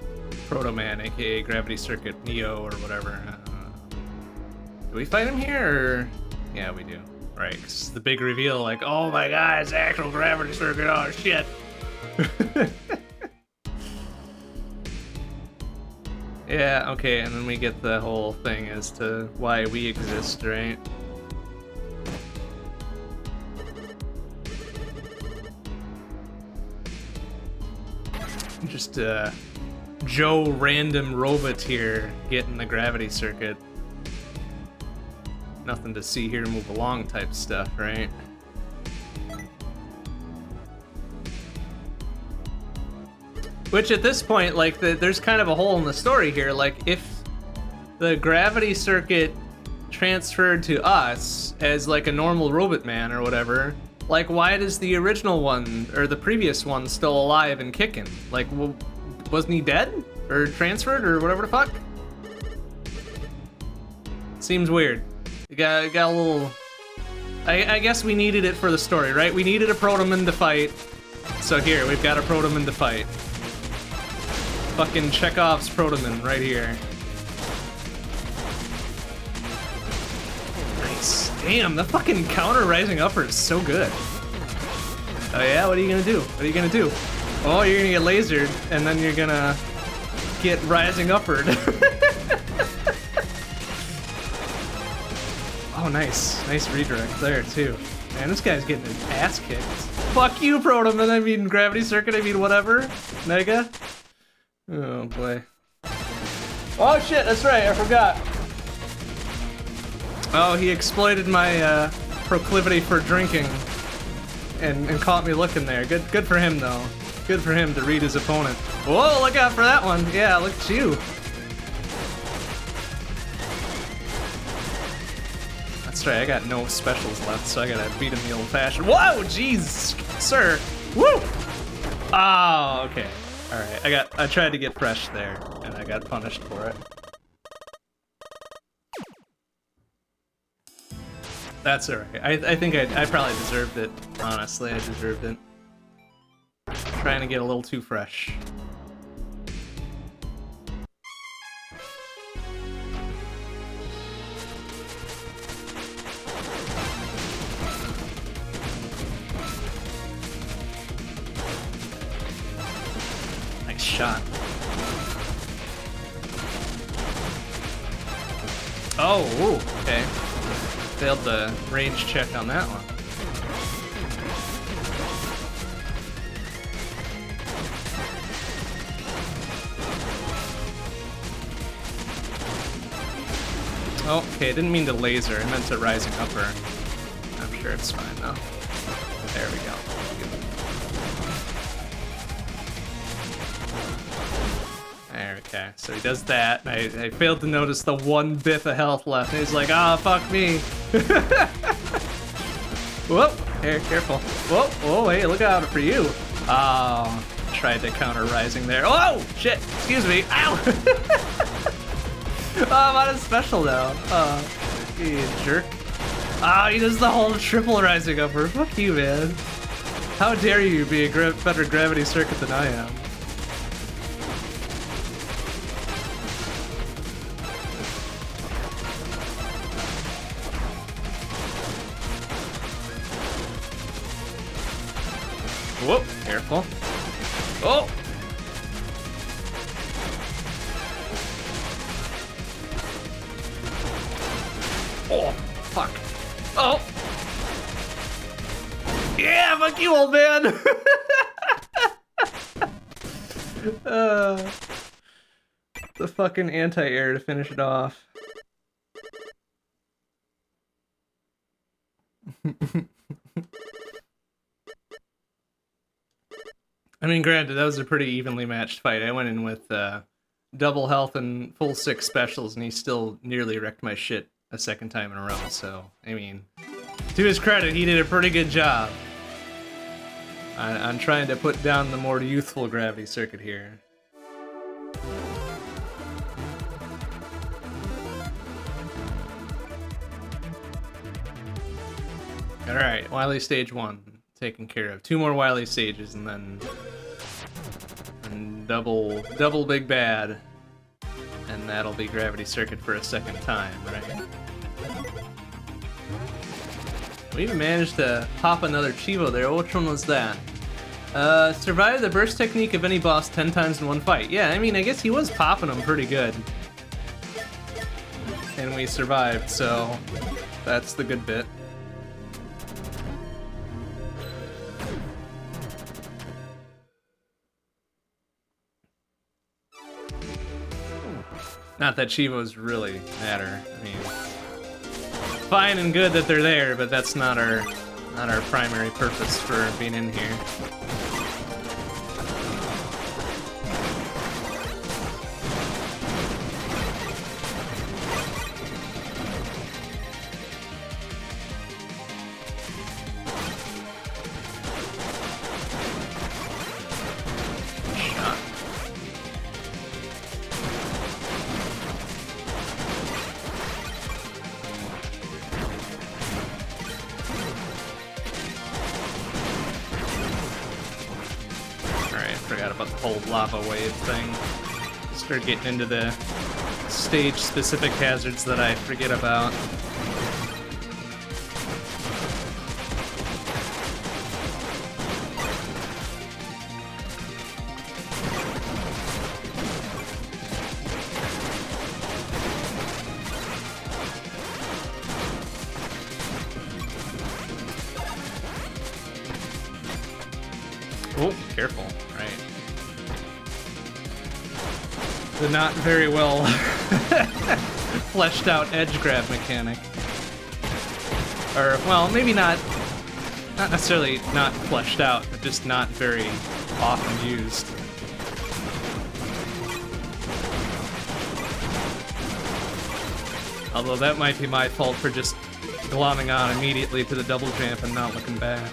Proto Man, aka Gravity Circuit Neo or whatever. Uh, do we fight him here or... Yeah, we do. Right, the big reveal, like, oh my god, it's actual Gravity Circuit, oh shit. [laughs] yeah, okay, and then we get the whole thing as to why we exist, right? Just uh, Joe random robot here getting the gravity circuit. Nothing to see here, move along type stuff, right? Which at this point, like, the, there's kind of a hole in the story here. Like, if the gravity circuit transferred to us as like a normal robot man or whatever, like, why does the original one or the previous one still alive and kicking? Like, well, wasn't he dead or transferred or whatever the fuck? Seems weird. Got, got a little. I, I guess we needed it for the story, right? We needed a Protoman to fight. So here, we've got a Protoman to fight. Fucking Chekhov's Protoman right here. Nice. Damn, the fucking counter rising upper is so good. Oh yeah, what are you gonna do? What are you gonna do? Oh, you're gonna get lasered, and then you're gonna get rising upward. [laughs] oh, nice. Nice redirect there, too. Man, this guy's getting his ass kicked. Fuck you, Protoman. I mean, Gravity Circuit, I mean, whatever. Mega. Oh, boy. Oh, shit, that's right, I forgot. Oh, he exploited my uh, proclivity for drinking and, and caught me looking there. Good, good for him, though. Good for him to read his opponent. Whoa, look out for that one. Yeah, look at you. That's right, I got no specials left, so I gotta beat him the old-fashioned. Whoa, jeez, sir. Woo! Oh, okay. Alright, I got I tried to get fresh there, and I got punished for it. That's alright. I, I think I, I probably deserved it, honestly. I deserved it. Trying to get a little too fresh. Shot. Oh, ooh, okay. Failed the range check on that one. Oh, okay, didn't mean to laser, I meant to rising upper. I'm sure it's fine though. There we go. Okay. So he does that. I, I failed to notice the one bit of health left. And he's like, ah, oh, fuck me. [laughs] Whoop! Here, careful. Whoa, oh, hey, look out for you. Oh, tried to counter rising there. Oh, shit, excuse me. Ow! [laughs] oh, I'm on a special now. Oh, you jerk. Ah, oh, he does the whole triple rising upper. Fuck you, man. How dare you be a gra better gravity circuit than I am. Whoa, careful. Oh! Oh, fuck. Oh! Yeah, fuck you, old man! [laughs] uh, the fucking anti-air to finish it off. [laughs] I mean, granted, that was a pretty evenly matched fight. I went in with uh, double health and full six specials, and he still nearly wrecked my shit a second time in a row. So, I mean, to his credit, he did a pretty good job. I I'm trying to put down the more youthful gravity circuit here. Alright, Wily Stage 1 taken care of. Two more Wily Sages and then and double double big bad. And that'll be Gravity Circuit for a second time, right? We even managed to pop another cheevo there. Which one was that? Uh, survive the burst technique of any boss 10 times in one fight. Yeah, I mean, I guess he was popping them pretty good. And we survived, so that's the good bit. Not that cheevos really matter. I mean, fine and good that they're there, but that's not our not our primary purpose for being in here. Getting into the stage-specific hazards that I forget about. Very well [laughs] fleshed out edge grab mechanic. Or, well, maybe not, not necessarily not fleshed out, but just not very often used. Although that might be my fault for just glomming on immediately to the double jump and not looking back.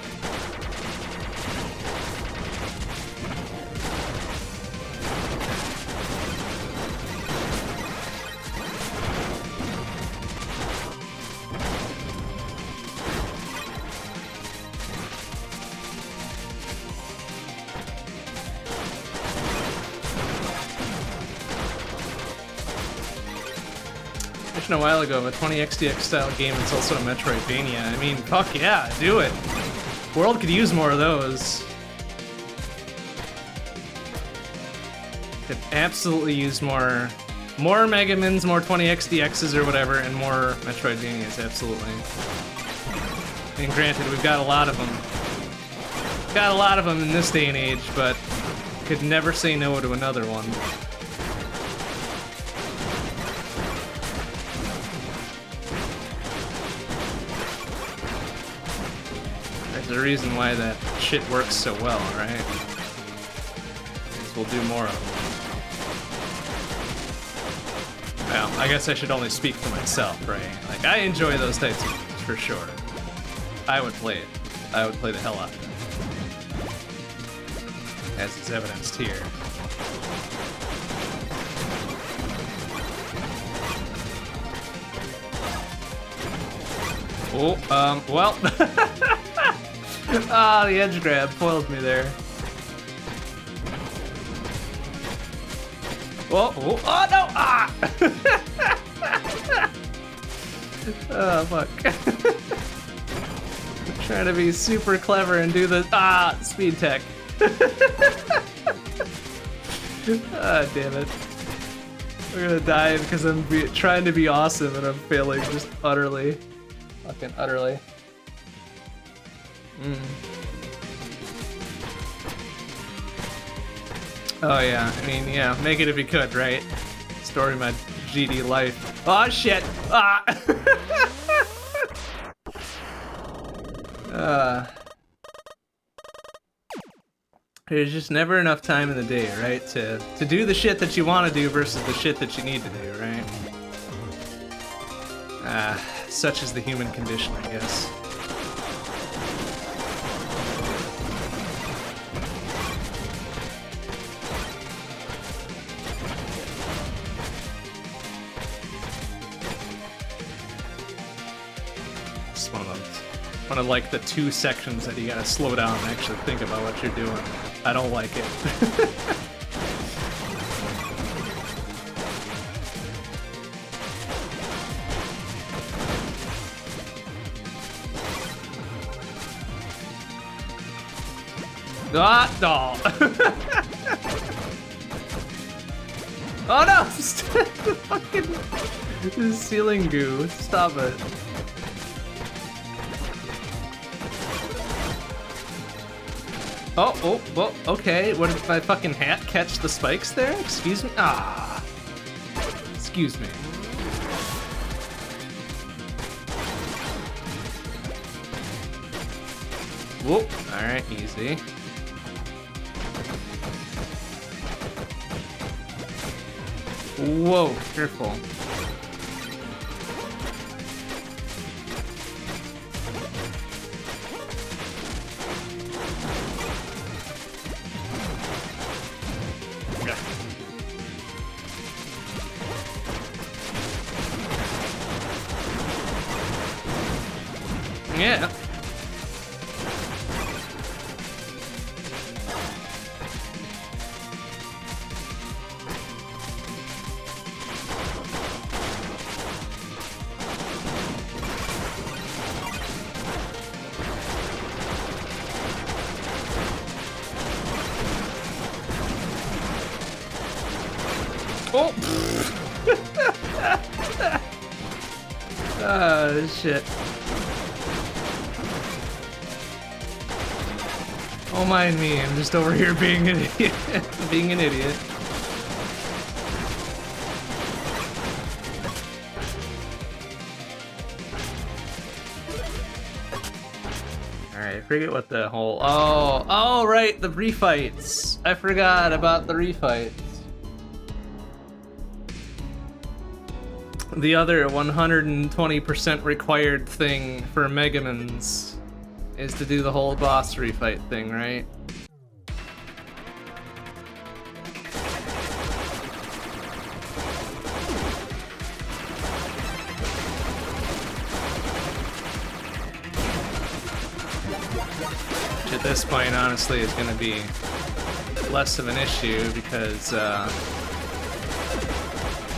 While ago of a 20XX style game that's also a Metroidvania. I mean, fuck yeah, do it. World could use more of those. Could absolutely use more more Megamins, more 20XX's or whatever, and more Metroidvanias, absolutely. And granted, we've got a lot of them. Got a lot of them in this day and age, but could never say no to another one. Reason why that shit works so well, right? We'll do more of them. Well, I guess I should only speak for myself, right? Like, I enjoy those types of games, for sure. I would play it. I would play the hell out of it. As is evidenced here. Oh, um, well. [laughs] [laughs] ah, the edge grab foiled me there. Oh, oh, oh no! Ah! oh, [laughs] fuck. [laughs] I'm trying to be super clever and do the, ah, speed tech. ah, damn it. We're gonna die because I'm trying to be awesome and I'm failing just utterly. Fucking utterly. Mm. Oh yeah, I mean, yeah, make it if you could, right? Story my GD life. Oh shit! Ah! [laughs] uh, there's just never enough time in the day, right? To to do the shit that you want to do versus the shit that you need to do, right? Ah, such is the human condition, I guess. Of like the two sections that you gotta slow down and actually think about what you're doing. I don't like it. [laughs] ah, no. [laughs] oh no! the [laughs] fucking ceiling goo. Stop it. Oh, oh, well, okay. What did my fucking hat catch the spikes there? Excuse me? Ah. Excuse me. Whoop. Alright, easy. Whoa, careful. Just over here being an idiot. [laughs] being an idiot. Alright, I forget what the whole... Oh, oh, right, the refights. I forgot about the refights. The other 120% required thing for Megamins is to do the whole boss refight thing, right? Honestly, is going to be less of an issue because uh,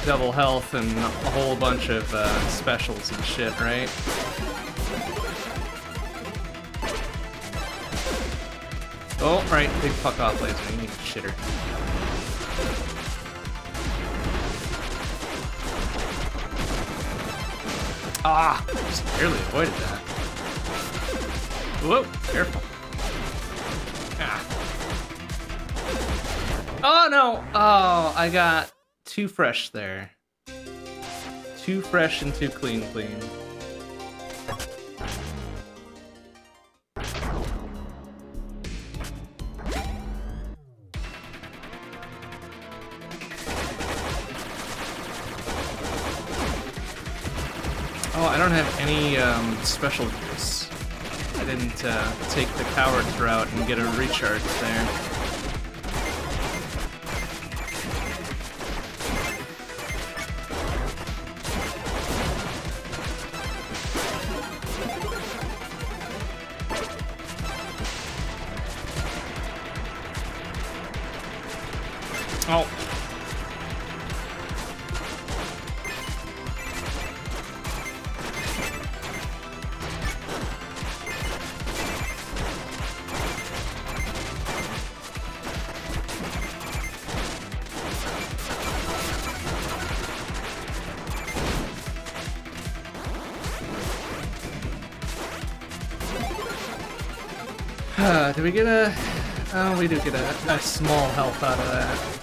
double health and a whole bunch of uh, specials and shit, right? Oh, right, big fuck off laser. You need a shitter. Ah, just barely avoided that. Whoa, careful. [laughs] Oh no! Oh, I got too fresh there. Too fresh and too clean clean. Oh, I don't have any um, special didn't uh, take the coward route and get a recharge there. We do get a, a small health out of that.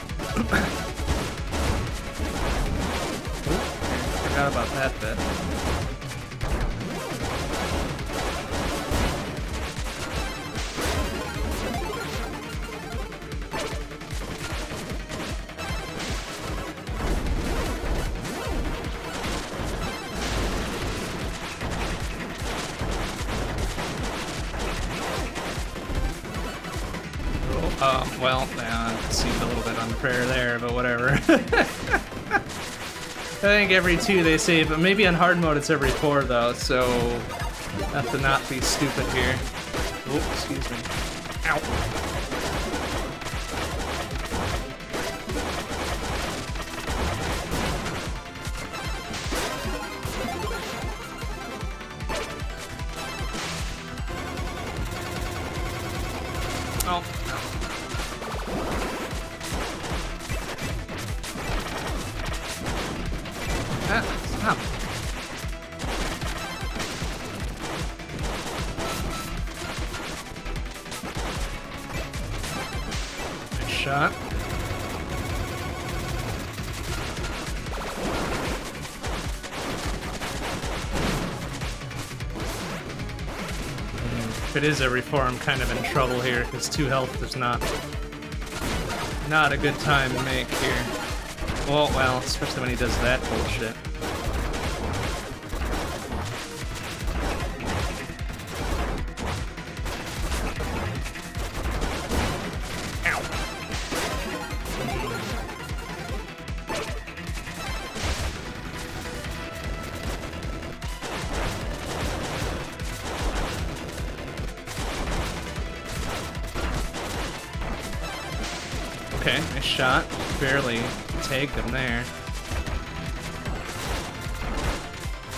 Think every two they say, but maybe on hard mode it's every four though, so have to not be stupid here. Oh, excuse me. It is every four, I'm kind of in trouble here, because two health is not not a good time to make here. Well, well, especially when he does that bullshit. Tagged him there.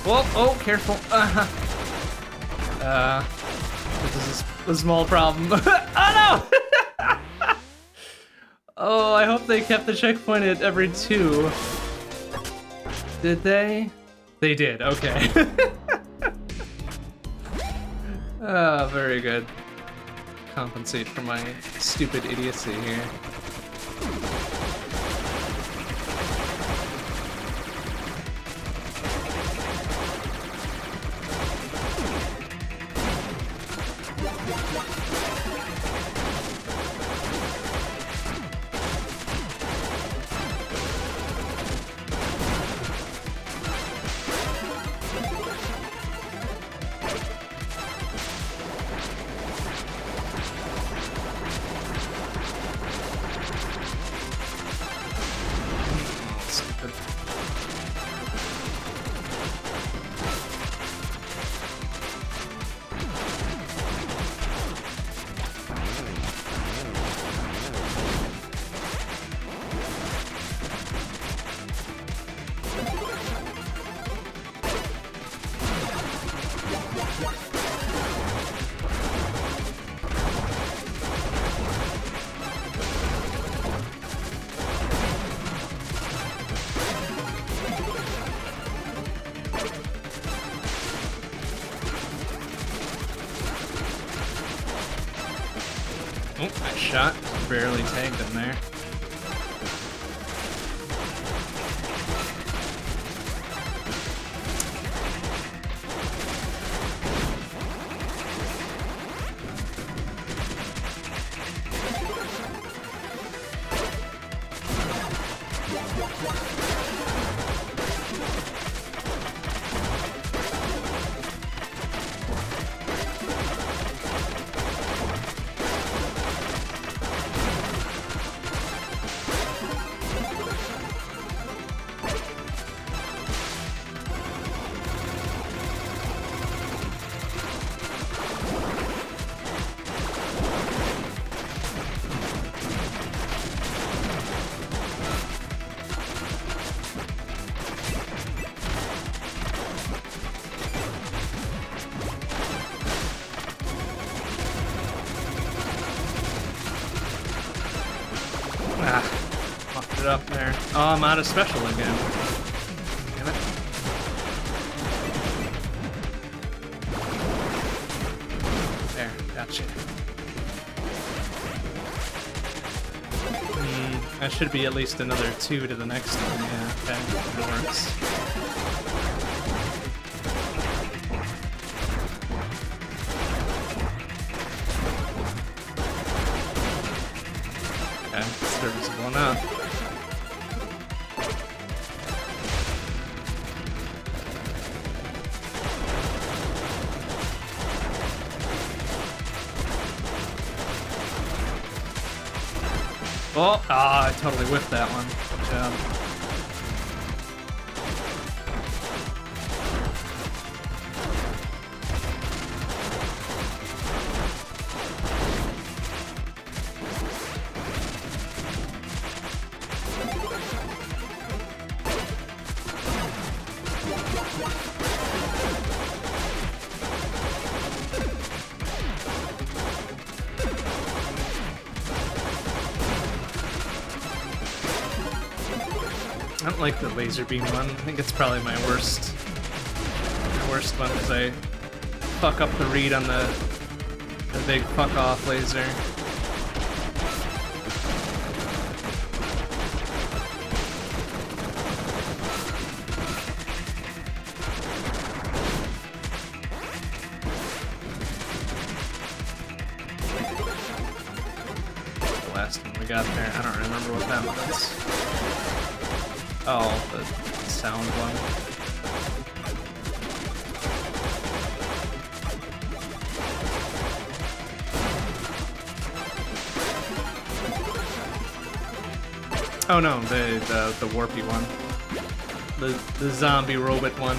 Whoa, oh, careful. [laughs] Uh, uh this is a small problem. [laughs] oh no! [laughs] oh, I hope they kept the checkpoint at every two. Did they? They did, okay. Ah, very good. Compensate for my stupid idiocy here. Shot. Barely tagged him there. Out of special again. Damn it. There, gotcha. Hmm, that should be at least another two to the next one. Yeah, that works. Whiffed that one. Laser beam one. I think it's probably my worst, my worst one because I fuck up the read on the the big fuck off laser. Last one we got there, I don't remember what that was. Oh, the sound one. Oh no, the the the warpy one. The the zombie robot one.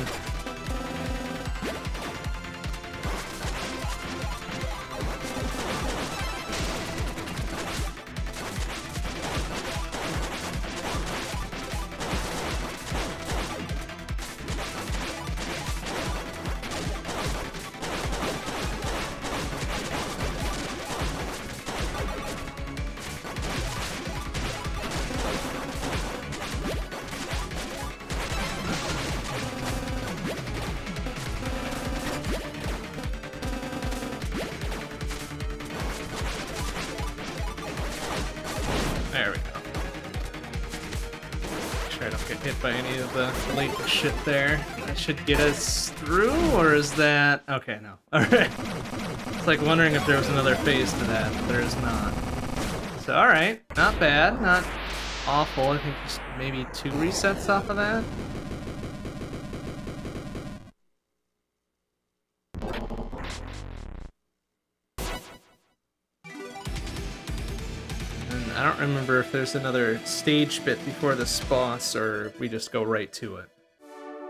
Should get us through, or is that... Okay, no. [laughs] Alright. It's like wondering if there was another phase to that, there is not. So, alright. Not bad, not awful. I think just maybe two resets off of that. And I don't remember if there's another stage bit before this boss or we just go right to it.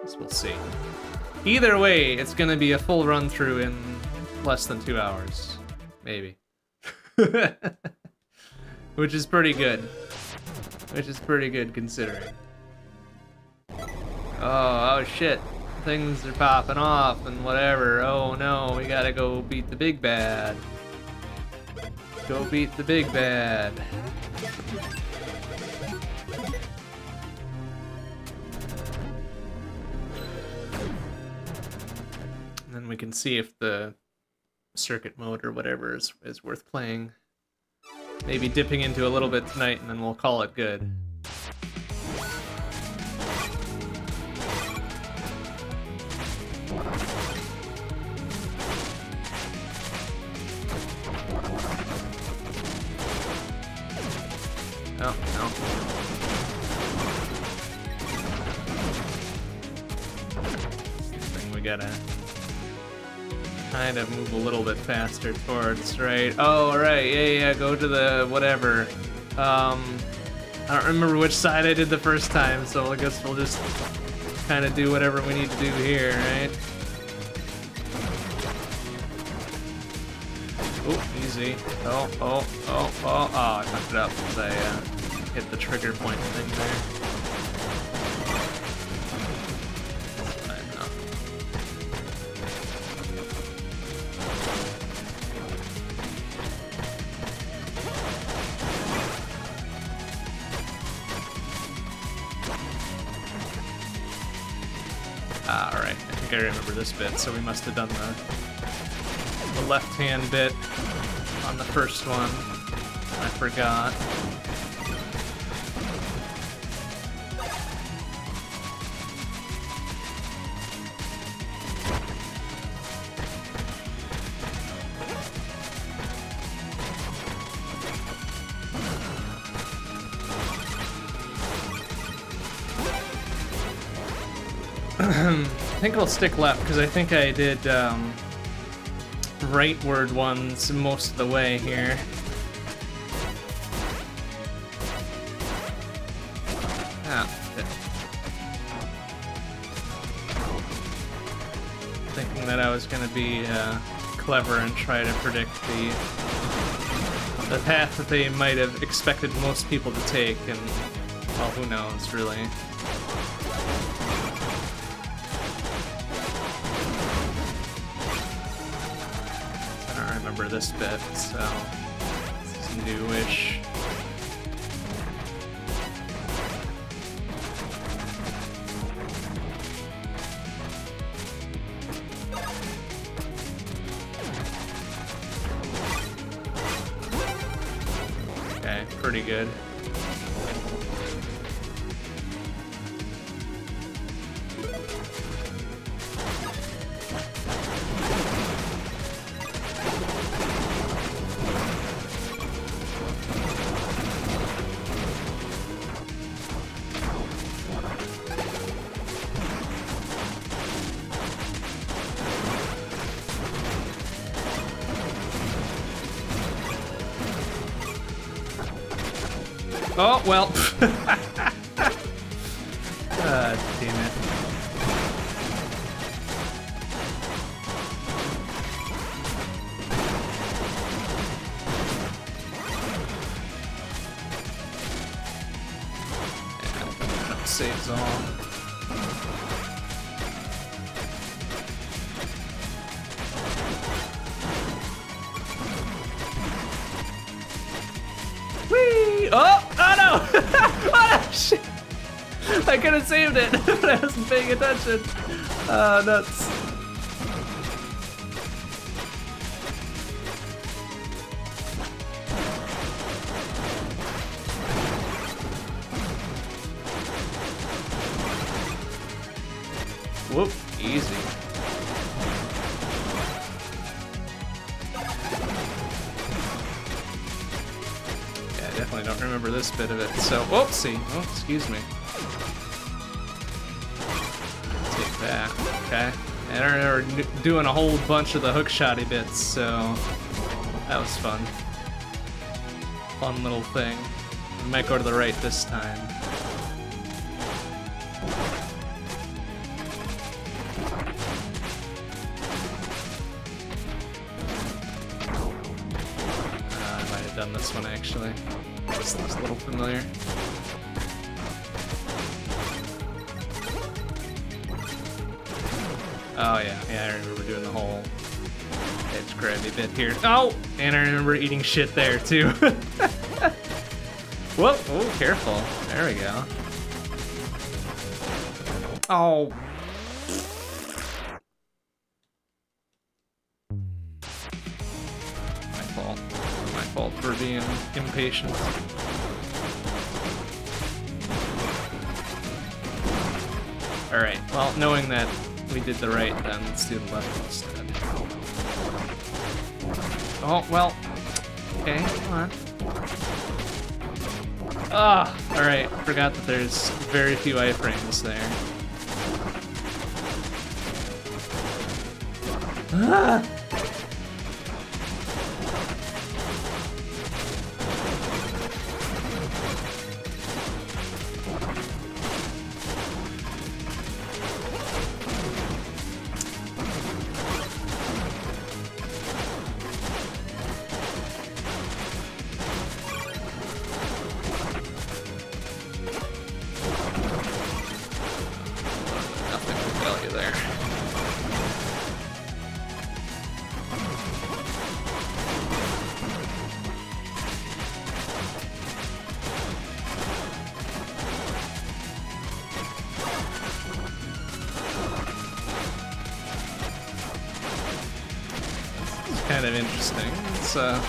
Guess we'll see. Either way, it's gonna be a full run through in less than two hours. Maybe. [laughs] Which is pretty good. Which is pretty good considering. Oh, oh shit. Things are popping off and whatever. Oh no, we gotta go beat the big bad. Go beat the big bad. And then we can see if the circuit mode or whatever is, is worth playing. maybe dipping into a little bit tonight, and then we'll call it good. Oh, no. We gotta kind of move a little bit faster towards, right? Oh, right, yeah, yeah, go to the whatever. Um, I don't remember which side I did the first time, so I guess we'll just kind of do whatever we need to do here, right? Oh, easy. Oh, oh, oh, oh, oh, I fucked it up because I uh, hit the trigger point thing there. This bit, so we must have done the, the left-hand bit on the first one. I forgot. Think I'll stick left because I think I did um, rightward ones most of the way here. Ah. Thinking that I was gonna be uh, clever and try to predict the the path that they might have expected most people to take, and well, who knows, really. Remember this bit, so it's newish. Attention. Oh, ah, nuts. Whoop, easy. Yeah, I definitely don't remember this bit of it. So, whoopsie. Oh, excuse me. Doing a whole bunch of the hookshotty bits, so that was fun. Fun little thing. We might go to the right this time. Oh, and I remember eating shit there too. [laughs] Whoa, Oh, careful. There we go. Oh. My fault. My fault for being impatient. Alright, well, knowing that we did the right, then let's do the left instead. Oh, well. Okay, come on. Ah, alright, forgot that there's very few iframes there. Ah! Of interesting. It's a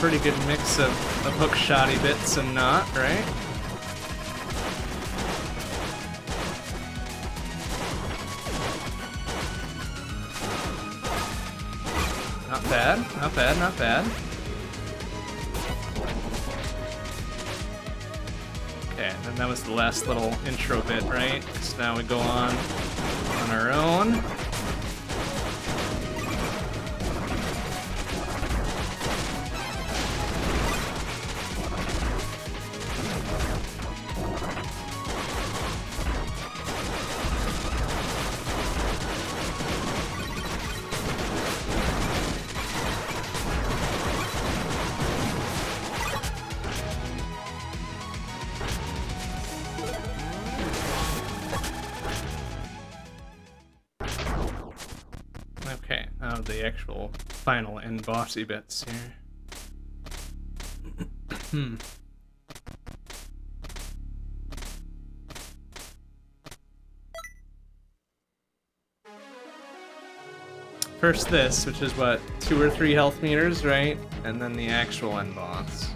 pretty good mix of, of hookshotty bits and not, right? Not bad, not bad, not bad. Okay, and then that was the last little intro bit, right? So now we go on on our own. Bossy bits here. hmm. First this, which is what, two or three health meters, right? And then the actual end boss.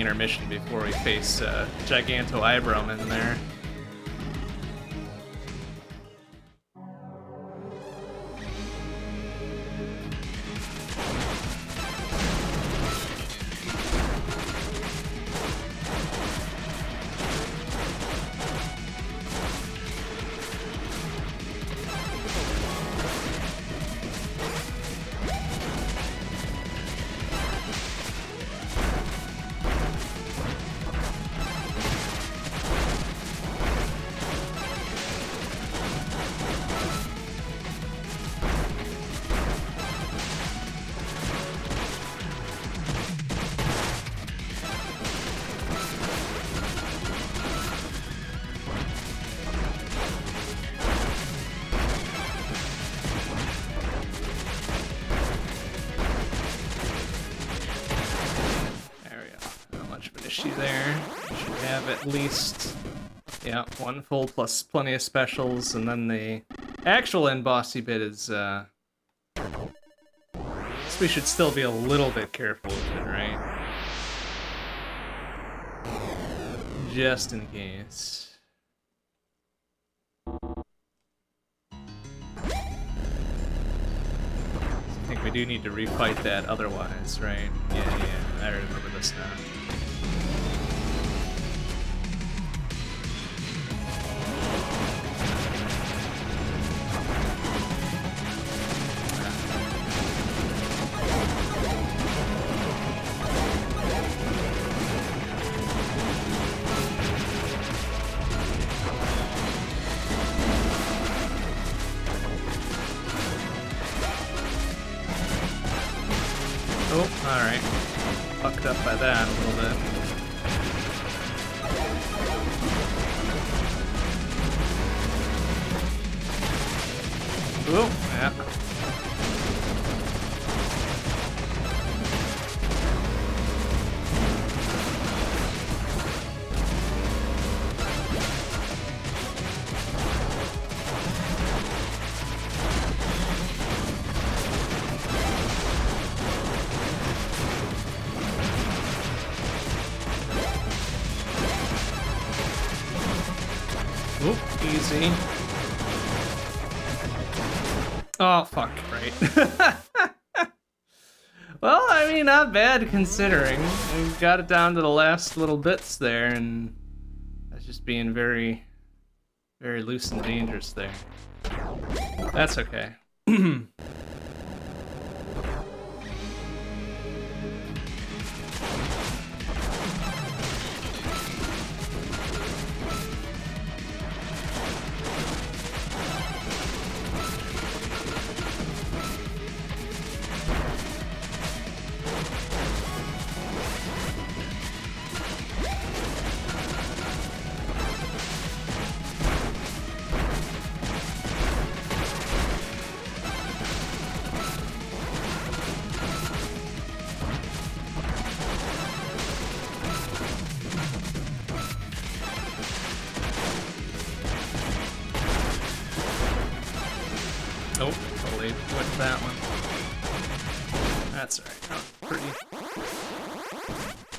Intermission before we face uh, Giganto there. There full plus plenty of specials, and then the actual end bossy bit is, uh... we should still be a little bit careful with it, right? Just in case. I think we do need to refight that otherwise, right? Yeah, yeah, I remember this now. Bad considering. We got it down to the last little bits there, and that's just being very, very loose and dangerous there. That's okay. [clears throat]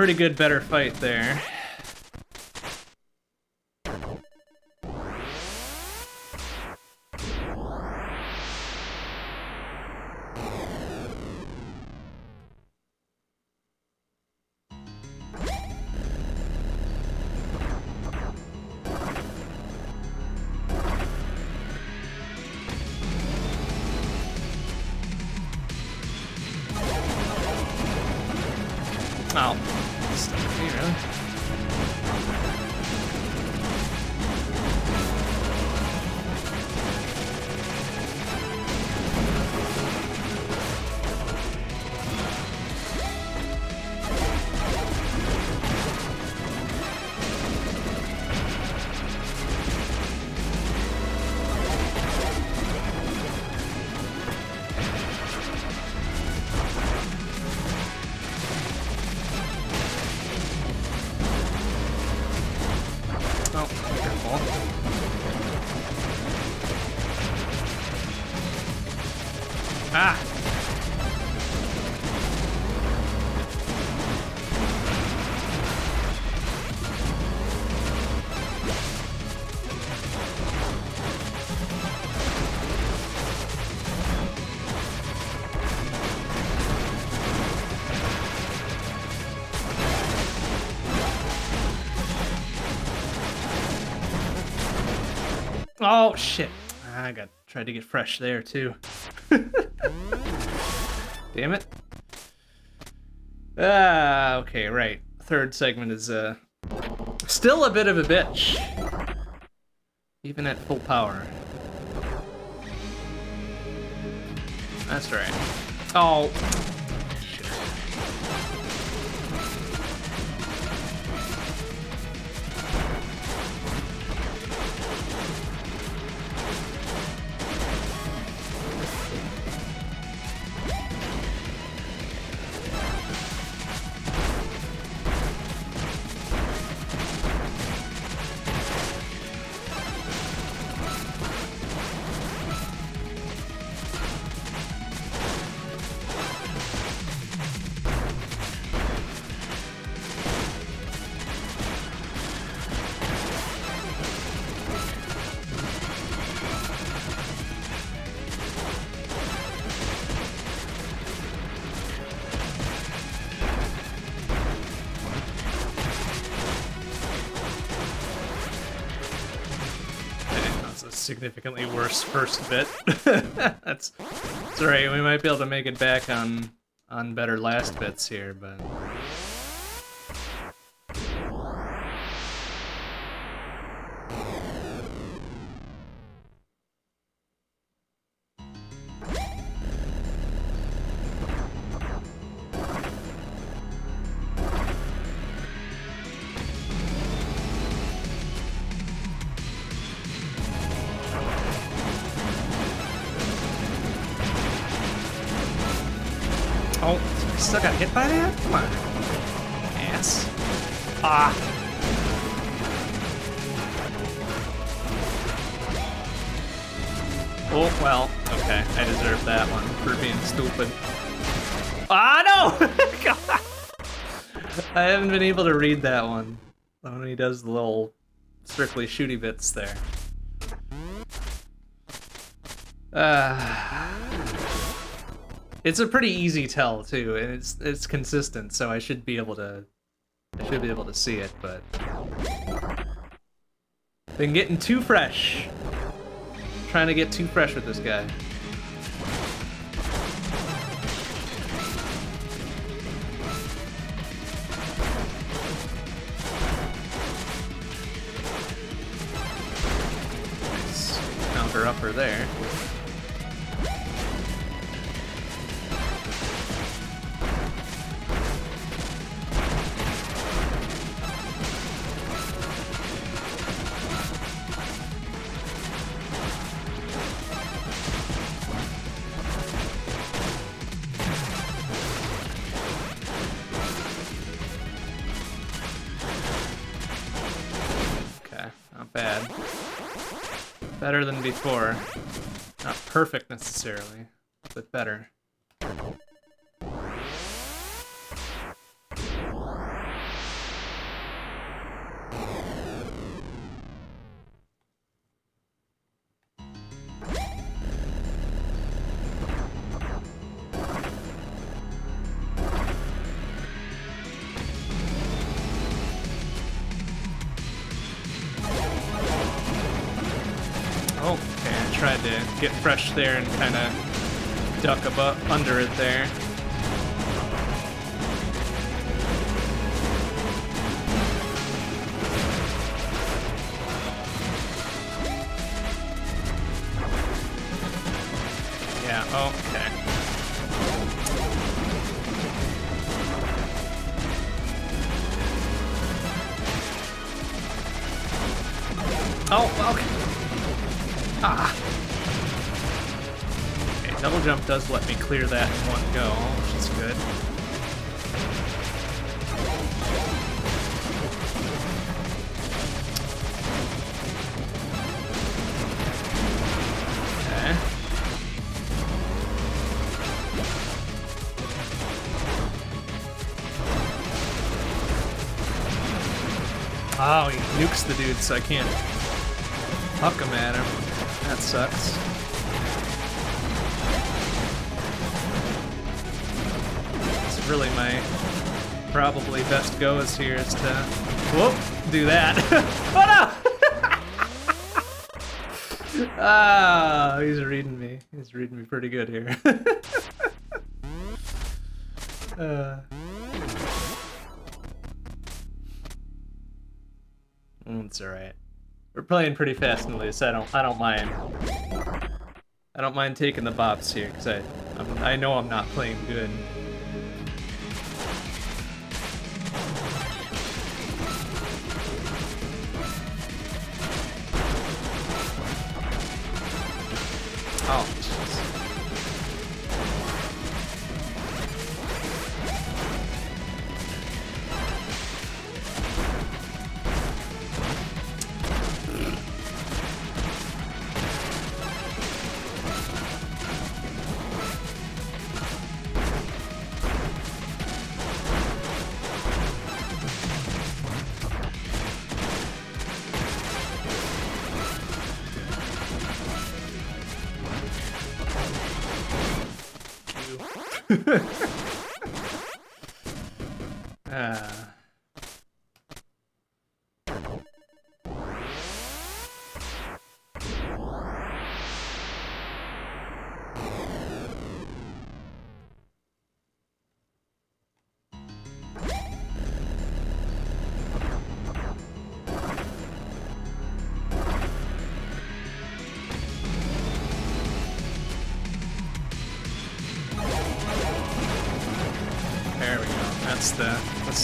pretty, good, better fight there. Oh shit! I got tried to get fresh there too. [laughs] Damn it. Ah, okay, right. Third segment is uh still a bit of a bitch. Even at full power. That's right. Oh. Significantly worse first bit. [laughs] that's, that's alright, we might be able to make it back on on better last bits here, but been able to read that one. When he does the little strictly shooty bits there. Uh, it's a pretty easy tell too, and it's it's consistent, so I should be able to I should be able to see it, but been getting too fresh. Trying to get too fresh with this guy. Counter upper there. Better than before. Not perfect necessarily, but better. Get fresh there and kind of duck above under it there. Yeah, okay. Oh, okay. Ah. Double jump does let me clear that in one go, which is good. Oh, he nukes the dude, so I can't huck him at him. That sucks. Really my probably best go is here is to whoop do that. [laughs] oh no! [laughs] ah, he's reading me. He's reading me pretty good here. [laughs] uh. Mm, It's alright. We're playing pretty fast and loose. I don't. I don't mind. I don't mind taking the bops here because I. I'm, I know I'm not playing good.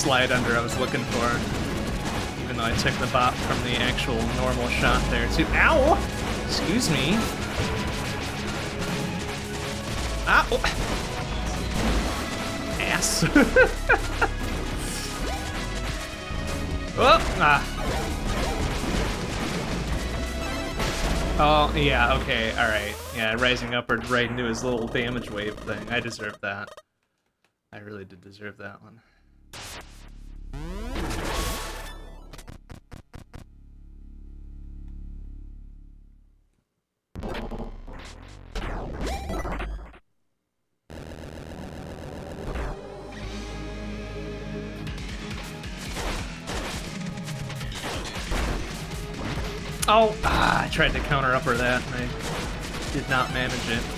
Slide under I was looking for. Even though I took the bop from the actual normal shot there too. Ow! Excuse me. Ow! Ass. this. [laughs] oh, ah. Oh, yeah, okay, alright. Yeah, rising upward right into his little damage wave thing. I deserve that. I really did deserve that one. Oh, ah, I tried to counter upper that and I did not manage it.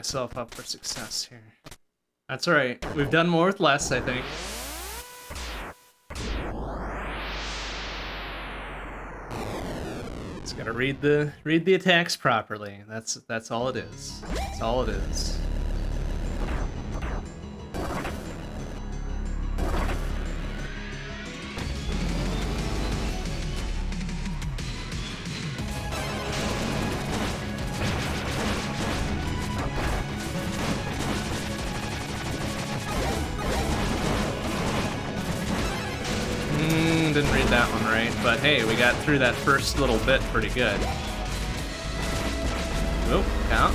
Myself up for success here. That's alright. We've done more with less, I think. Just gotta read the read the attacks properly. That's that's all it is. That's all it is. Hey, we got through that first little bit pretty good. Oh, count.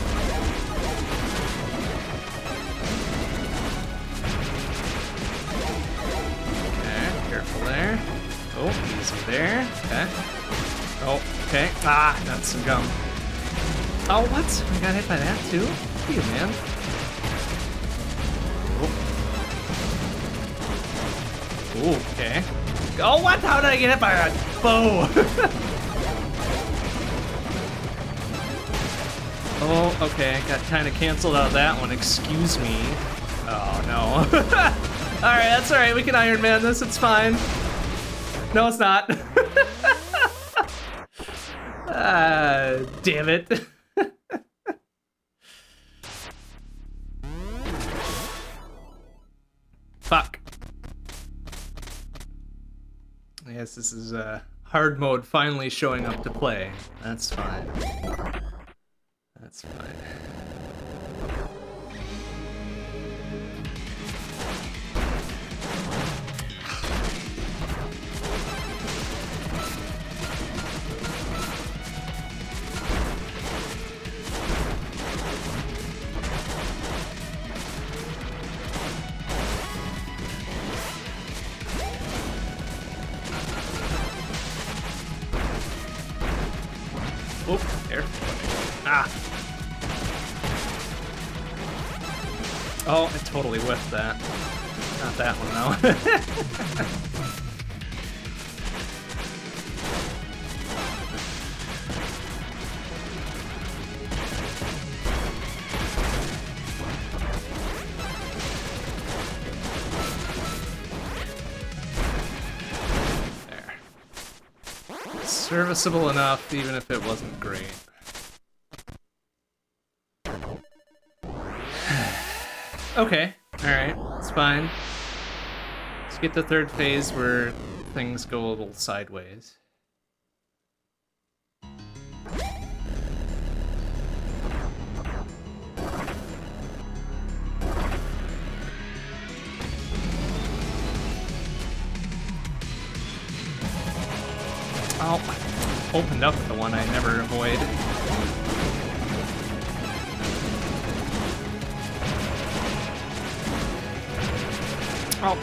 Okay, careful there. Oh, easy there. Okay. Oh, okay. Ah, that's some gum. Oh, what? I got hit by that too? you, man. Oh. Ooh, okay. Oh, what? How did I get hit by a bow? [laughs] oh, okay. I Got kind of canceled out that one. Excuse me. Oh, no. [laughs] alright, that's alright. We can Iron Man this. It's fine. No, it's not. [laughs] ah, damn it. This is uh, hard mode finally showing up to play. That's fine. That's fine. Totally whiffed that. Not that one, though. [laughs] Serviceable enough, even if it wasn't great. [sighs] Okay, alright, it's fine. Let's get the third phase where things go a little sideways. Oh, opened up the one I never avoid. Oh.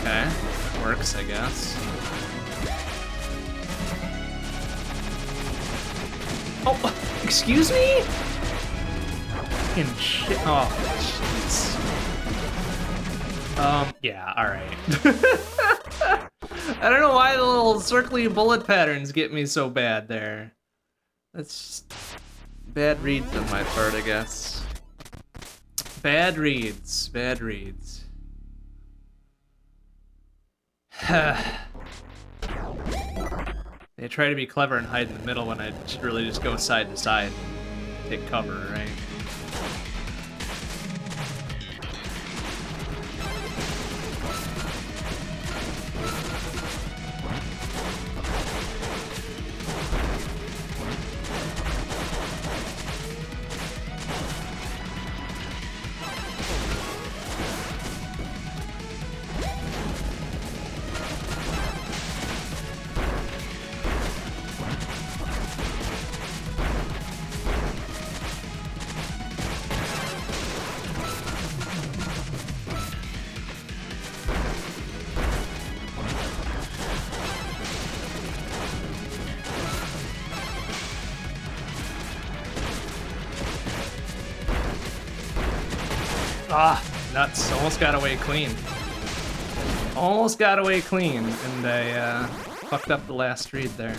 Okay, works, I guess. Oh, [laughs] excuse me? Fucking shit. Oh, jeez. Um, yeah, alright. [laughs] I don't know why the little circly bullet patterns get me so bad there. That's just bad reads on my part, I guess. Bad reads, bad reads. [sighs] they try to be clever and hide in the middle when I should really just go side to side take cover, right? Away clean. Almost got away clean, and I uh, fucked up the last read there.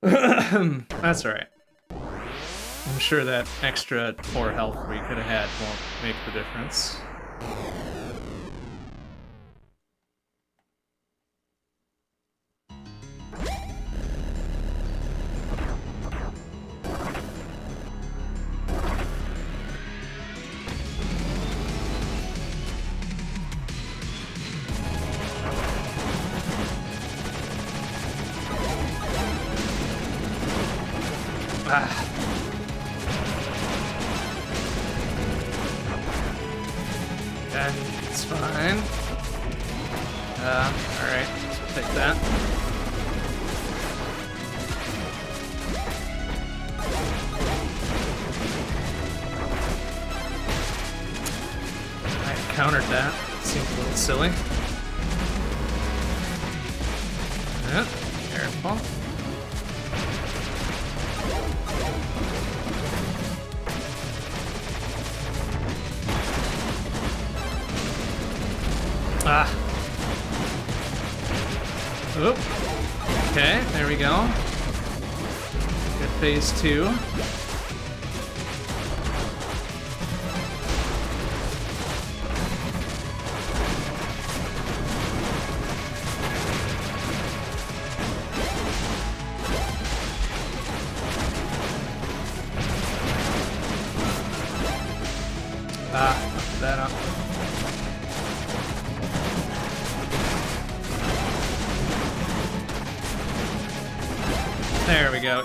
[coughs] That's alright. I'm sure that extra 4 health we could have had won't make the difference.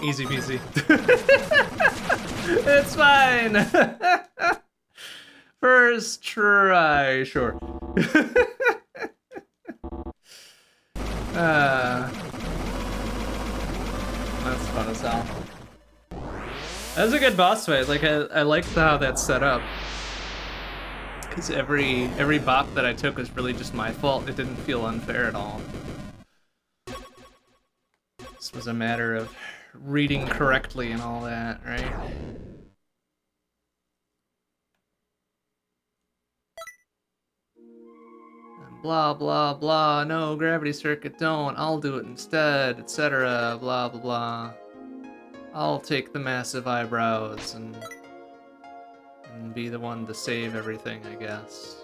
Easy peasy. [laughs] it's fine. [laughs] First try, sure. [laughs] uh, that's fun as hell. That was a good boss fight. Like I, I liked how that's set up. Cause every every bop that I took was really just my fault. It didn't feel unfair at all. This was a matter of reading correctly and all that, right? Blah blah blah, no, gravity circuit, don't, I'll do it instead, etc. Blah blah blah. I'll take the massive eyebrows and, and be the one to save everything, I guess.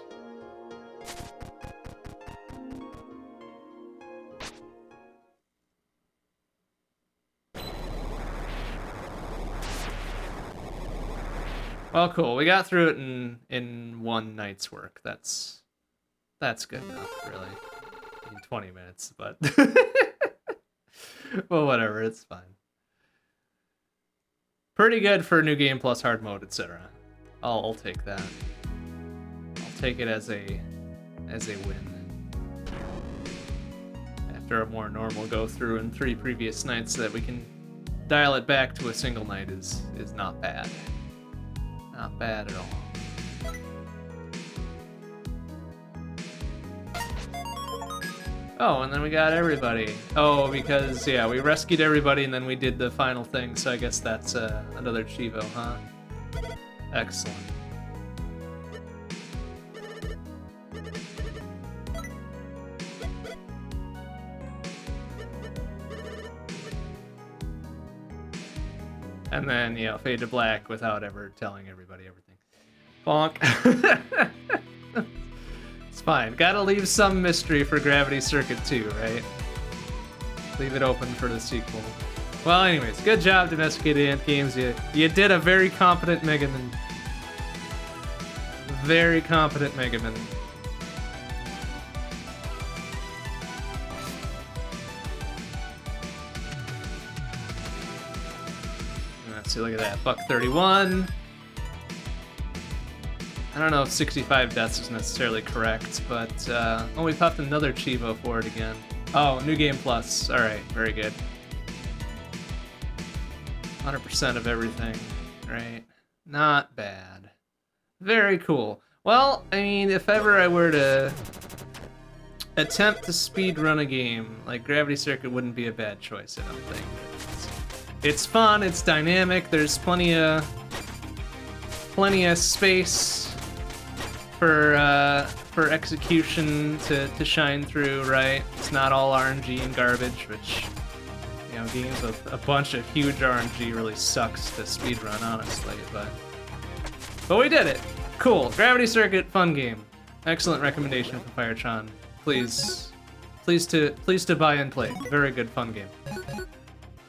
Well, cool. We got through it in in one night's work. That's that's good enough, really. In 20 minutes, but [laughs] well, whatever. It's fine. Pretty good for a new game plus hard mode, etc. I'll, I'll take that. I'll take it as a as a win. After a more normal go through in three previous nights, that we can dial it back to a single night is is not bad. Not bad at all. Oh, and then we got everybody. Oh, because, yeah, we rescued everybody and then we did the final thing, so I guess that's uh, another cheevo, huh? Excellent. And then, you know, fade to black without ever telling everybody everything. Bonk. [laughs] it's fine. Gotta leave some mystery for Gravity Circuit 2, right? Leave it open for the sequel. Well, anyways, good job, Domesticated Ant Games. You, you did a very competent Megaman. Very competent Megaman. Let's see, look at that. Buck 31. I don't know if 65 deaths is necessarily correct, but, uh, oh, we popped another cheevo for it again. Oh, New Game Plus. Alright, very good. 100% of everything, right? Not bad. Very cool. Well, I mean, if ever I were to attempt to speed run a game, like Gravity Circuit wouldn't be a bad choice, I don't think. It's fun, it's dynamic, there's plenty of plenty of space for uh, for execution to, to shine through, right? It's not all RNG and garbage, which you know, games with a bunch of huge RNG really sucks to speedrun, honestly, but but we did it. Cool. Gravity Circuit, fun game. Excellent recommendation from Firetron. Please, please to please to buy and play. Very good, fun game.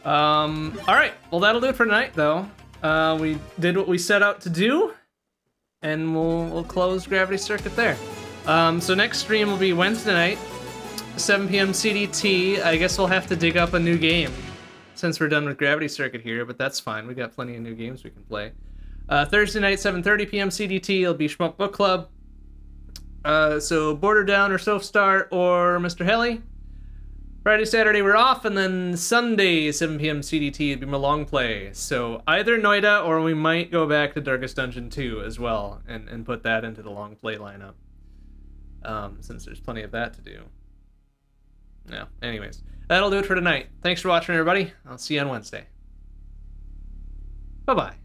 Um, all right. Well, that'll do it for tonight, though. Uh, we did what we set out to do, and we'll we'll close Gravity Circuit there. Um, so next stream will be Wednesday night, 7 p.m. CDT. I guess we'll have to dig up a new game since we're done with Gravity Circuit here, but that's fine. We got plenty of new games we can play. Uh, Thursday night, 7:30 p.m. CDT. It'll be Shmup Book Club. Uh, so Border Down or Self Start or Mr. Heli. Friday, Saturday we're off, and then Sunday, 7 p.m. CDT, it'll be my long play. So either Noita or we might go back to Darkest Dungeon 2 as well and, and put that into the long play lineup. Um, since there's plenty of that to do. No, anyways, that'll do it for tonight. Thanks for watching, everybody. I'll see you on Wednesday. Bye-bye.